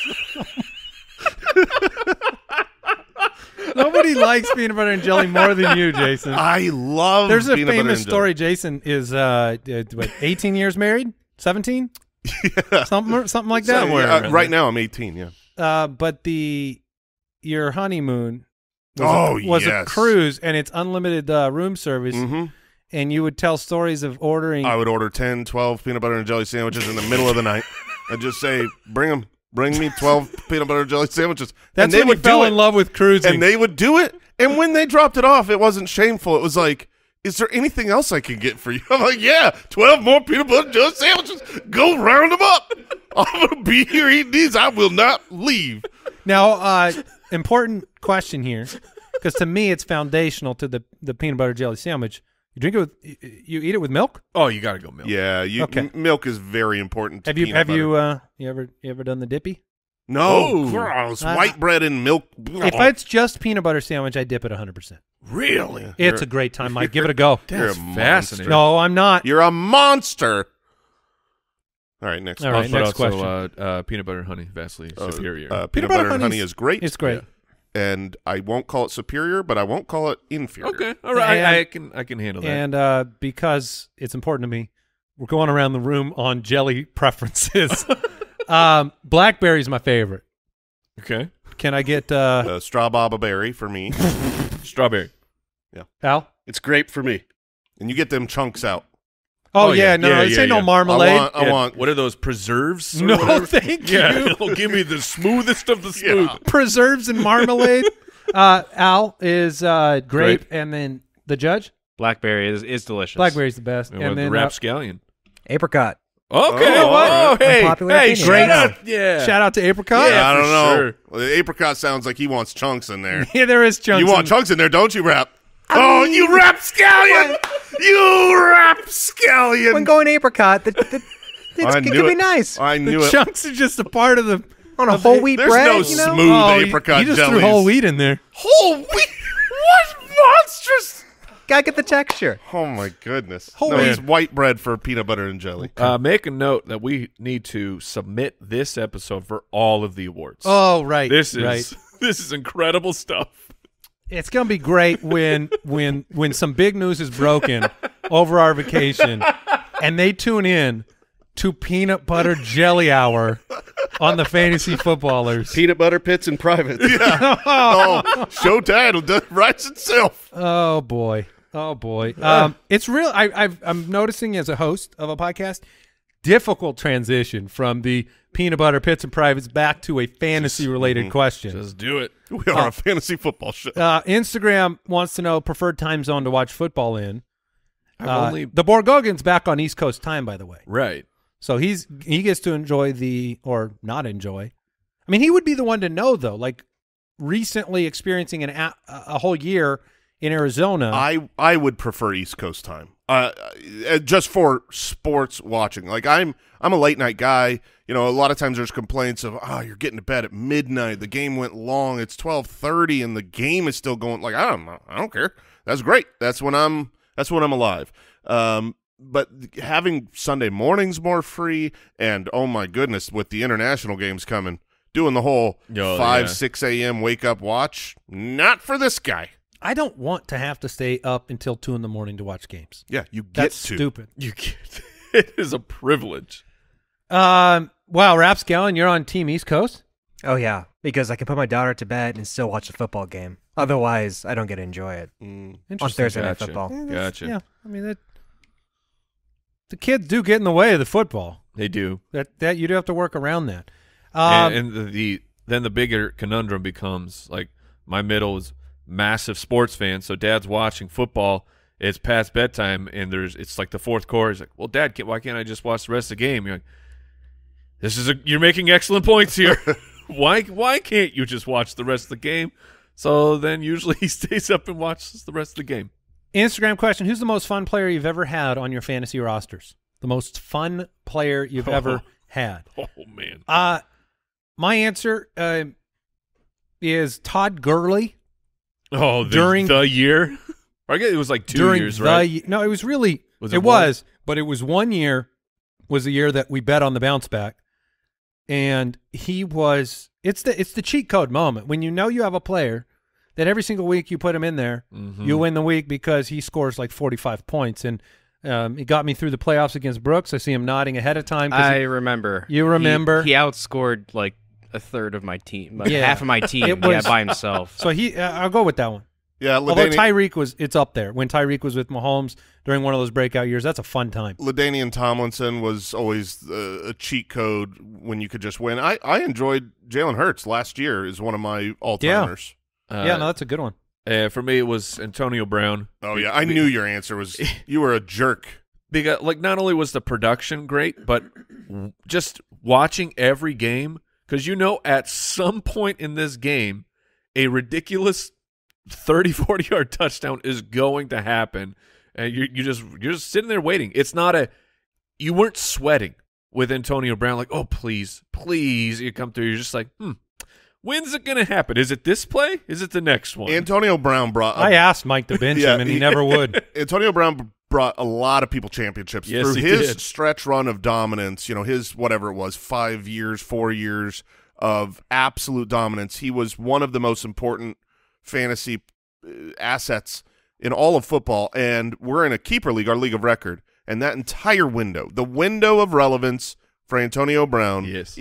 Nobody likes peanut butter and jelly more than you, Jason. [laughs] I love. There's a peanut butter famous and story. Jason is uh, uh, 18 years married, 17, jelly. something, something like that. Somewhere. Uh, right now, I'm 18. Yeah. Uh, but the your honeymoon was, Oh, a, was yes. a cruise and it's unlimited uh, room service, hmm and you would tell stories of ordering. I would order 10, 12 peanut butter and jelly sandwiches in the middle of the night. I'd just say, bring them. Bring me 12 [laughs] peanut butter and jelly sandwiches. That's and they when would you fell it. in love with cruising. And they would do it. And when they dropped it off, it wasn't shameful. It was like, is there anything else I can get for you? [laughs] I'm like, yeah, 12 more peanut butter and jelly sandwiches. Go round them up. [laughs] I'm going to be here eating these. I will not leave. now, uh, important question here, because to me it's foundational to the the peanut butter jelly sandwich. You drink it with you, you eat it with milk. Oh, you got to go milk. Yeah, you, Okay. m- milk is very important to Have you peanut have butter. you uh you ever you ever done the dippy? No, Oh. gross. Uh, White bread and milk. If it's just peanut butter sandwich, I dip it 100%. really, It's a great time, Mike. Give it a go. [laughs] You're a fascinating. No, I'm not. You're a monster. All right, next. All I'll right, next also, question. Uh, uh, peanut butter and honey, vastly Uh, superior. Uh, peanut, Peanut butter, butter and honey is great. It's great. and I won't call it superior, but I won't call it inferior. okay, all right, I, I can I can handle that. And uh, because it's important to me, we're going around the room on jelly preferences. [laughs] [laughs] um, blackberry's my favorite. okay, Can I get uh, Uh, straw baba berry for me, [laughs] strawberry. Yeah. Al? It's grape for me. and you get them chunks out. Oh, Oh, yeah, yeah. no, Yeah, this yeah, ain't yeah. no marmalade. I want. I Yeah, want. What are those preserves? or no, whatever? [laughs] thank Yeah, you. [laughs] give me the smoothest of the smooth. Preserves and marmalade. uh, Al is uh, grape, Grape. and then the judge. Blackberry is, is delicious. Blackberry's the best, And, and then the uh, rapscallion. Apricot. Okay. Oh, Oh, hey, hey, opinion. shout Great. out. Yeah. shout out to apricot. Yeah, I don't know. sure. Well, apricot sounds like he wants chunks in there. [laughs] Yeah, there is chunks. you want in- chunks in there, don't you, Rap? oh, you rapscallion! you rapscallion! When going apricot, the, the, [laughs] it's, it knew can be nice I knew The it. chunks are just a part of the on a of whole the- wheat There's bread. no you know? smooth Oh, you- apricot You just jellies. threw whole wheat in there. Whole wheat? [laughs] what monstrous? Gotta get the texture. Oh my goodness! Holy no, it's white bread for peanut butter and jelly. Uh, make a note that we need to submit this episode for all of the awards. Oh, right. this is right. [laughs] this is incredible stuff. It's gonna be great when when when some big news is broken over our vacation, and they tune in to peanut butter jelly hour on the fantasy footballers. Peanut butter pits and privates. [laughs] oh, Showtime will do- writes itself. Oh boy. Oh boy. [laughs] Um, it's real. I, I've, I'm noticing as a host of a podcast, difficult transition from the peanut butter pits and privates back to a fantasy related question. Just do it. [laughs] We are a fantasy football show. Uh, Instagram wants to know preferred time zone to watch football in. I've Uh, only the Borgogin's back on East Coast time, by the way, right. so he's he gets to enjoy the or not enjoy. I mean, he would be the one to know though. Like recently experiencing an a, a whole year in Arizona. I I would prefer East Coast time. Uh, uh, just for sports watching. Like I'm I'm a late night guy. You know, a lot of times there's complaints of, "Oh, you're getting to bed at midnight. The game went long. It's 12:30 and the game is still going." Like, I don't. I don't care. That's great. That's when I'm that's when I'm alive. Um but having Sunday mornings more free and oh my goodness, with the international games coming, doing the whole Oh, 5 yeah. 6 a.m. wake up watch, not for this guy. I don't want to have to stay up until two in the morning to watch games. Yeah, you get That's to. stupid. You get [laughs] it is a privilege. Um, wow, Rapscallion, you're on Team East Coast. Oh yeah, because I can put my daughter to bed and still watch the football game. Otherwise, I don't get to enjoy it Mm. on Interesting. Thursday night football. Yeah, Gotcha. Yeah, I mean that. The kids do get in the way of the football. They do. That that you do have to work around that. Um, and, and the, the then the bigger conundrum becomes like my middle is massive sports fan, so dad's watching football. It's past bedtime, and there's it's like the fourth quarter. He's like, "Well, Dad, can't, why can't I just watch the rest of the game?" You're like, "This is a you're making excellent points here. [laughs] [laughs] why why can't you just watch the rest of the game?" So then usually [laughs] he stays up and watches the rest of the game. Instagram question: Who's the most fun player you've ever had on your fantasy rosters? The most fun player you've ever had. Oh man, Uh my answer uh, is Todd Gurley oh the, during- the year. I guess it was like two during years, the right? no, it was really Was it, it was, but it was one year was the year that we bet on the bounce back, and he was it's the it's the cheat code moment when you know you have a player that every single week you put him in there, Mhm. you win the week because he scores like forty five points, and um, it got me through the playoffs against Brooks. I see him nodding ahead of time. I he- remember. You He- remember? He, outscored like a third of my team, Yeah. half of my [laughs] team, It yeah, by himself. So he, uh, I'll go with that one. Yeah, Although Tyreek was, it's up there. When Tyreek was with Mahomes during one of those breakout years, that's a fun time. LaDainian Tomlinson was always uh, a cheat code when you could just win. I, I enjoyed Jalen Hurts last year is one of my all timers. Uh, yeah, no, that's a good one. uh, for me, it was Antonio Brown. Oh yeah, I knew your answer was [laughs] you were a jerk. because like not only was the production great, but just watching every game because you know at some point in this game, a ridiculous 30, [laughs] 40 yard touchdown is going to happen, and you you just you're just sitting there waiting. It's not a you weren't sweating with Antonio Brown like oh please please you come through. You're just like hmm. When's it going to happen? Is it this play? Is it the next one? Antonio Brown brought. I asked Mike to bench [laughs] Yeah, him, and he he- never would. [laughs] Antonio Brown brought a lot of people championships Yes, through his did. stretch run of dominance. You know, his whatever it was, five years, four years of absolute dominance. He was one of the most important fantasy uh, assets in all of football. And we're in a keeper league, our league of record, and that entire window, the window of relevance for Antonio Brown. Yes.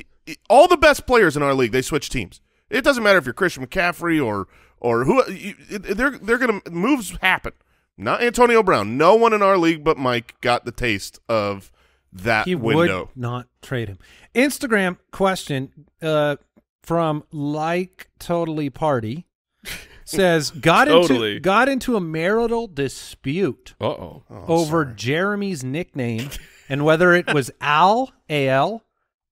all the best players in our league, they switch teams. It doesn't matter if you're Christian McCaffrey or or who they're they're going to moves happen. Not Antonio Brown. No one in our league but Mike got the taste of that he window. would not trade him. Instagram question uh, from like totally party [laughs] says got Totally. into got into a marital dispute Uh oh. over Jeremy's nickname [laughs] and whether it was Al A L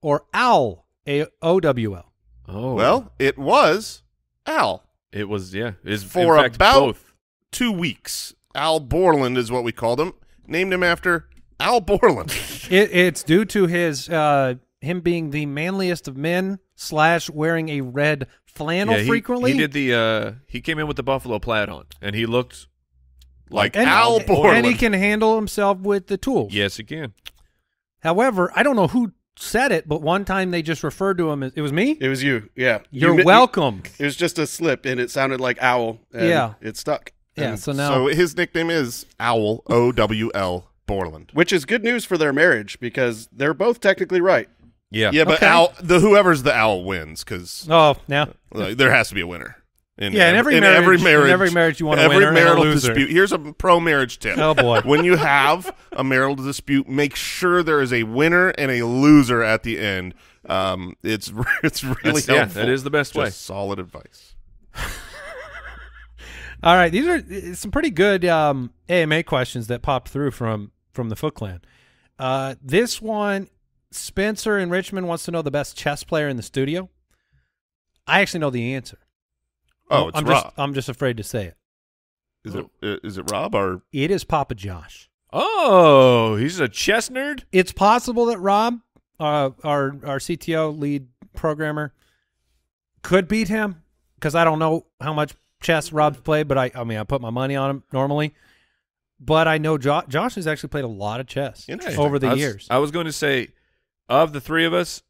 or Owl A O W L. Oh Well, it was Al it was yeah. Is for in fact, about both. two weeks. Al Borland is what we called him. Named him after Al Borland. [laughs] It, it's due to his uh, him being the manliest of men slash wearing a red flannel Yeah, he- frequently. He did the uh he came in with the buffalo plaid on and he looked like And- Al Borland. and he can handle himself with the tools. yes he can. However, I don't know who said it, but one time they just referred to him as it was me. It was you. Yeah. You're You welcome. It was just a slip, and it sounded like owl. And Yeah. It stuck. Yeah. And- So now So his nickname is Owl O W L Borland. which is good news for their marriage because they're both technically right. Yeah. Yeah, but Okay. Al, the whoever's the Owl wins because oh now there has to be a winner. In Yeah, in every marriage- every in marriage, every marriage you want a every winner and a marital loser. dispute. Here's a pro marriage tip. Oh, boy. when you have a marital dispute, make sure there is a winner and a loser at the end. Um, it's [laughs] it's really That's- yeah, that is the best Just way. Solid advice. All right, these are some pretty good um, AMA questions that popped through from from the Foot Clan. Uh, this one, Spencer in Richmond wants to know the best chess player in the studio. I actually know the answer. Oh, it's I'm Rob. just I'm just afraid to say it. Is it is it Rob or It is Papa Josh. Oh, he's a chess nerd? It's possible that Rob, uh, our our CTO lead programmer, could beat him because I don't know how much chess Rob's played, but I I mean I put my money on him normally. But I know jo- Josh has actually played a lot of chess over the I was, years. I was going to say, of the three of us,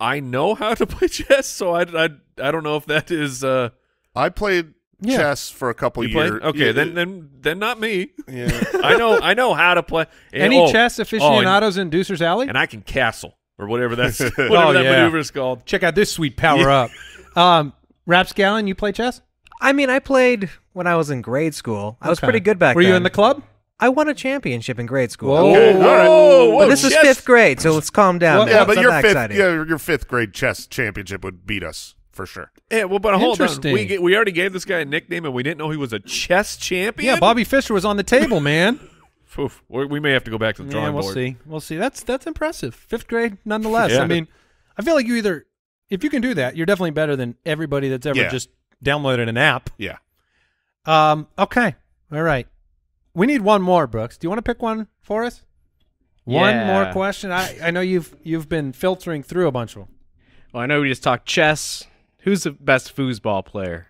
I know how to [laughs] play chess, so I, I, I don't know if that is. Uh, I played Yeah. chess for a couple you played? years. Okay, Yeah, then then then not me. yeah. [laughs] I know I know how to play. [laughs] Any oh, chess oh, and- aficionados in Deucer's Alley? and I can castle or whatever that's whatever Oh, that yeah. maneuver is called. Check out this sweet power up. Um, Rapscallion, you play chess? I mean, I played when I was in grade school. I was Okay. pretty good back then. Were then. you in the club? I won a championship in grade school. Whoa. Okay, all right. Whoa, But this is chess- fifth grade, so let's calm down. Well, man. Yeah, It's but not your that fifth, exciting. yeah, your fifth grade chess championship would beat us for sure. Yeah, well, but hold on. Interesting. We ga- we already gave this guy a nickname, and we didn't know he was a chess champion. Yeah, Bobby Fischer was on the table, man. [laughs] Oof, we we may have to go back to the drawing yeah, drawing we'll board. see. We'll see. That's that's impressive. Fifth grade, nonetheless. Yeah. I mean, I feel like you either, if you can do that, you're definitely better than everybody that's ever Yeah. just downloaded an app. Yeah. Um. Okay. All right. We need one more, Brooks. Do you want to pick one for us? One more question. I I know you've you've been filtering through a bunch of them. Well, I know we just talked chess. Who's the best foosball player?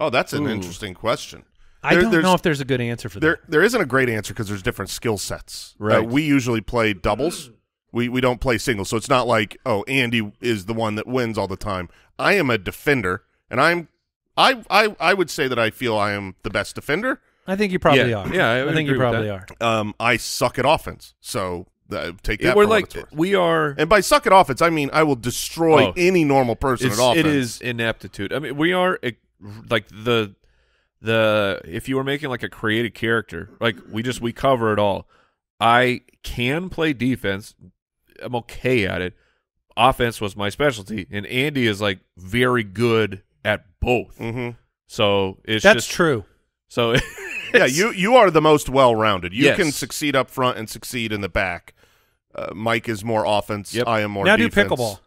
Oh, that's an Ooh. interesting question. I There- don't know if there's a good answer for There, that. there isn't a great answer because there's different skill sets. Uh, Right. we usually play doubles. We we don't play singles, so it's not like oh Andy is the one that wins all the time. I am a defender, and I'm I I I would say that I feel I am the best defender. I think you probably Yeah. are. Yeah, I would think you probably are. Um, I suck at offense, so Uh, take that. we're for what like it's worth. we are. and by suck it off, it's I mean I will destroy Oh. any normal person at offense. it is ineptitude. I mean, we are eh, like the the if you were making like a creative character, like we just we cover it all. I can play defense. I'm okay at it. Offense was my specialty, and Andy is like very good at both. hmm So it's That's just, true. So [laughs] Yeah, you you are the most well rounded. You Yes. can succeed up front and succeed in the back. Uh, Mike is more offense. Yep. I am more. now do defense. pickleball.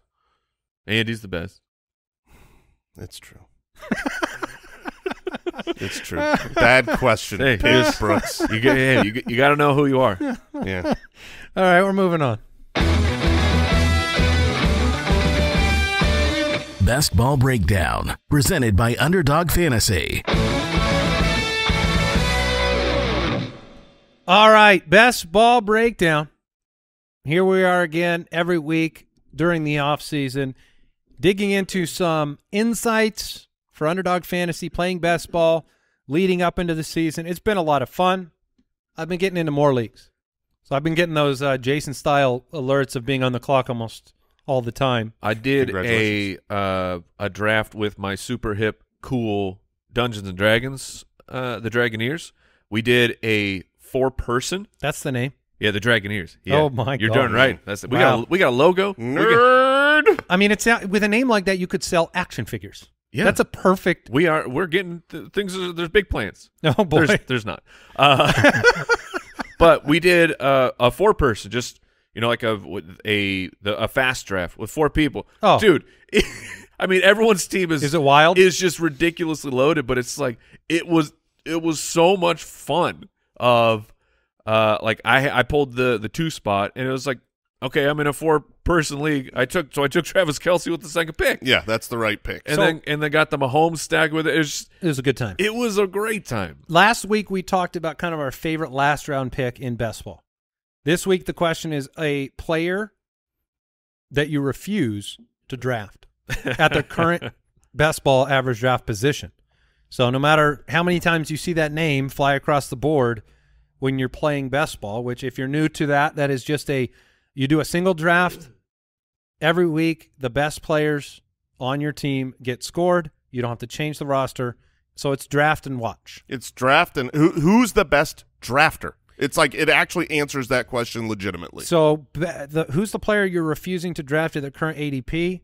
Andy's the best. It's true. [laughs] it's true. Bad question, Hey, Pete Brooks. [laughs] You get, hey, you, you got to know who you are. Yeah. All right, we're moving on. Best Ball Breakdown, presented by Underdog Fantasy. All right, best ball breakdown. Here we are again every week during the off season, digging into some insights for underdog fantasy, playing best ball, leading up into the season. It's been a lot of fun. I've been getting into more leagues, so I've been getting those uh, Jason style alerts of being on the clock almost all the time. I did a uh, a draft with my super hip, cool Dungeons and Dragons, uh, the Dragoneers. We did a four person. That's the name. Yeah, the Dragoneers. Yeah. Oh, my You're God. darn right. That's we Wow. got a, we got a logo. We got- Nerd. I mean, it's with a name like that, you could sell action figures. yeah, That's a perfect. we are we're getting th- things. There's big plans. Oh boy, There's there's not. Uh, [laughs] but we did uh, a four person, just you know, like a a the, a fast draft with four people. Oh. dude. [laughs] I mean, everyone's team is is it wild? is just ridiculously loaded, but it's like it was it was so much fun of uh like I I pulled the the two spot and it was like okay I'm in a four person league I took so I took [laughs] Travis Kelce with the second pick Yeah, that's the right pick. and So- then and then got the Mahomes stack with it it was, just- it was a good time. it was a great time Last week we talked about kind of our favorite last round pick in best ball. This week the question is a player that you refuse to draft at the current [laughs] best ball average draft position. So no matter how many times you see that name fly across the board when you're playing best ball, which if you're new to that, that is just a you do a single draft every week. The best players on your team get scored. You don't have to change the roster. So it's draft and watch. It's draft and who, who's the best drafter? It's like it actually answers that question legitimately. So b- the, who's the player you're refusing to draft at the current ADP?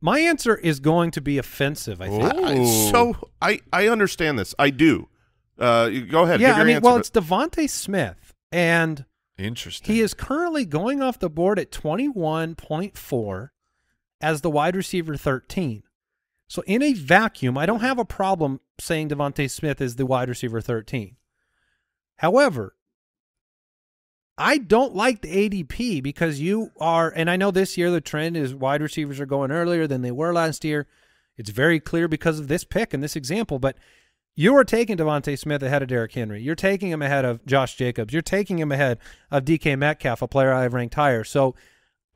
My answer is going to be offensive. I think. I- so I I understand this. I do. Uh, go ahead. yeah, give your I mean, answer, well, but- it's DeVonta Smith, and interesting he is currently going off the board at 21.4 as the wide receiver 13. So in a vacuum, I don't have a problem saying DeVonta Smith is the wide receiver 13. However, I don't like the ADP because you are, and I know this year the trend is wide receivers are going earlier than they were last year. It's very clear because of this pick and this example, but you are taking DeVonta Smith ahead of Derrick Henry. You're taking him ahead of Josh Jacobs. You're taking him ahead of DK Metcalf, a player I have ranked higher. So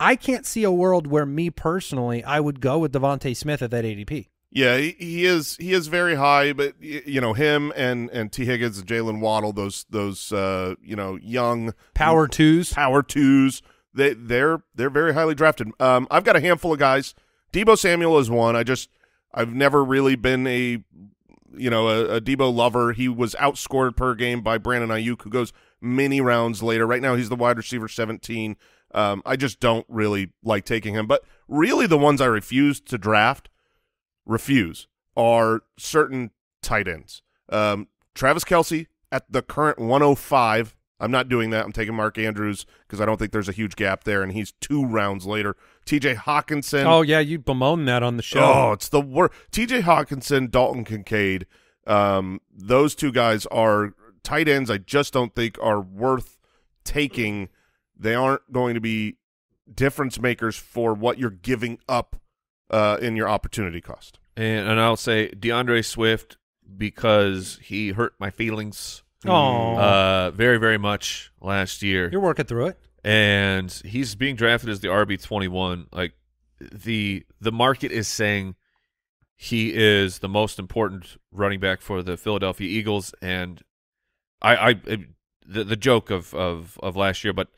I can't see a world where me personally I would go with DeVonta Smith at that ADP. Yeah, he, he is he is very high, but you know him and and Tee Higgins and Jalen Waddle, those those uh, you know young Power twos. power twos, they they're they're very highly drafted. Um, I've got a handful of guys. Deebo Samuel is one. I just I've never really been a you know a, a Deebo lover. He was outscored per game by Brandon Aiyuk, who goes many rounds later. Right now, he's the wide receiver seventeen. Um, I just don't really like taking him. But really, the ones I refuse to draft refuse are certain tight ends. Um, Travis Kelce at the current 105. I'm not doing that. I'm taking Mark Andrews because I don't think there's a huge gap there, and he's two rounds later. T.J. Hockenson. Oh yeah, you bemoan that on the show. Oh, it's the worst. T.J. Hockenson, Dalton Kincaid. Um, those two guys are tight ends. I just don't think are worth taking. They aren't going to be difference makers for what you're giving up uh, in your opportunity cost. and and I'll say D'Andre Swift because he hurt my feelings Oh, uh very very much last year you're working through it. and he's being drafted as the RB twenty one. Like the the market is saying he is the most important running back for the Philadelphia Eagles, and I, I the the joke of of of last year, but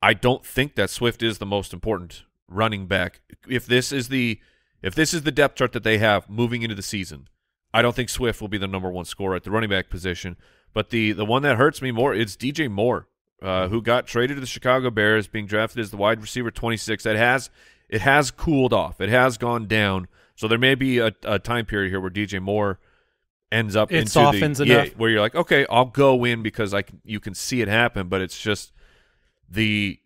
I don't think that Swift is the most important running back. If this is the if this is the depth chart that they have moving into the season, I don't think Swift will be the number one scorer at the running back position. But the the one that hurts me more is DJ Moore, uh, who got traded to the Chicago Bears, being drafted as the wide receiver 26. That has it has cooled off. It has gone down. So there may be a, a time period here where DJ Moore ends up It into softens the enough. yeah, where you're like, okay, I'll go in because I can, you can see it happen, but it's just the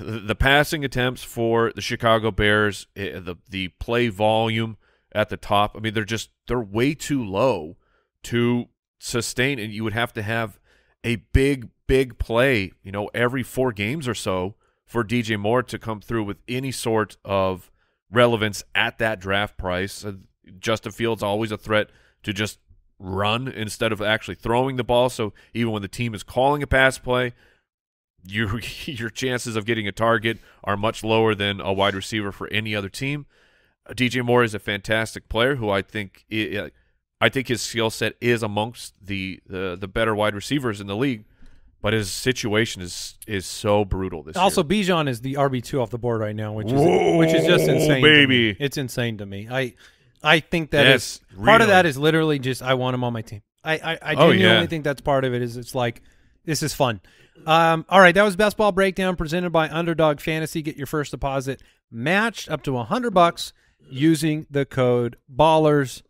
the passing attempts for the Chicago Bears, eh, the the play volume at the top. I mean, they're just they're way too low to sustain, and you would have to have a big big play, you know, every four games or so for DJ Moore to come through with any sort of relevance at that draft price. Uh, Justin Fields always a threat to just run instead of actually throwing the ball. So even when the team is calling a pass play, your [laughs] your chances of getting a target are much lower than a wide receiver for any other team. Uh, DJ Moore is a fantastic player who I think i- think his skill set is amongst the, the the better wide receivers in the league, but his situation is is so brutal this Also, year. Bijan is the RB two off the board right now, which is Whoa, which is just insane, baby. It's insane to me. I I think that Yes, is part of that is literally just I want him on my team. I I, I Oh, yeah. think that's part of it. Is it's like this is fun. Um, all right, that was best ball breakdown presented by Underdog Fantasy. Get your first deposit matched up to hundred bucks using the code Ballers.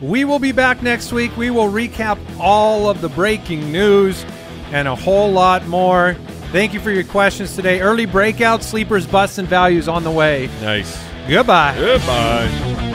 We will be back next week. We will recap all of the breaking news and a whole lot more. Thank you for your questions today. Early breakout, sleepers, busts, and values on the way. nice. Goodbye. Goodbye.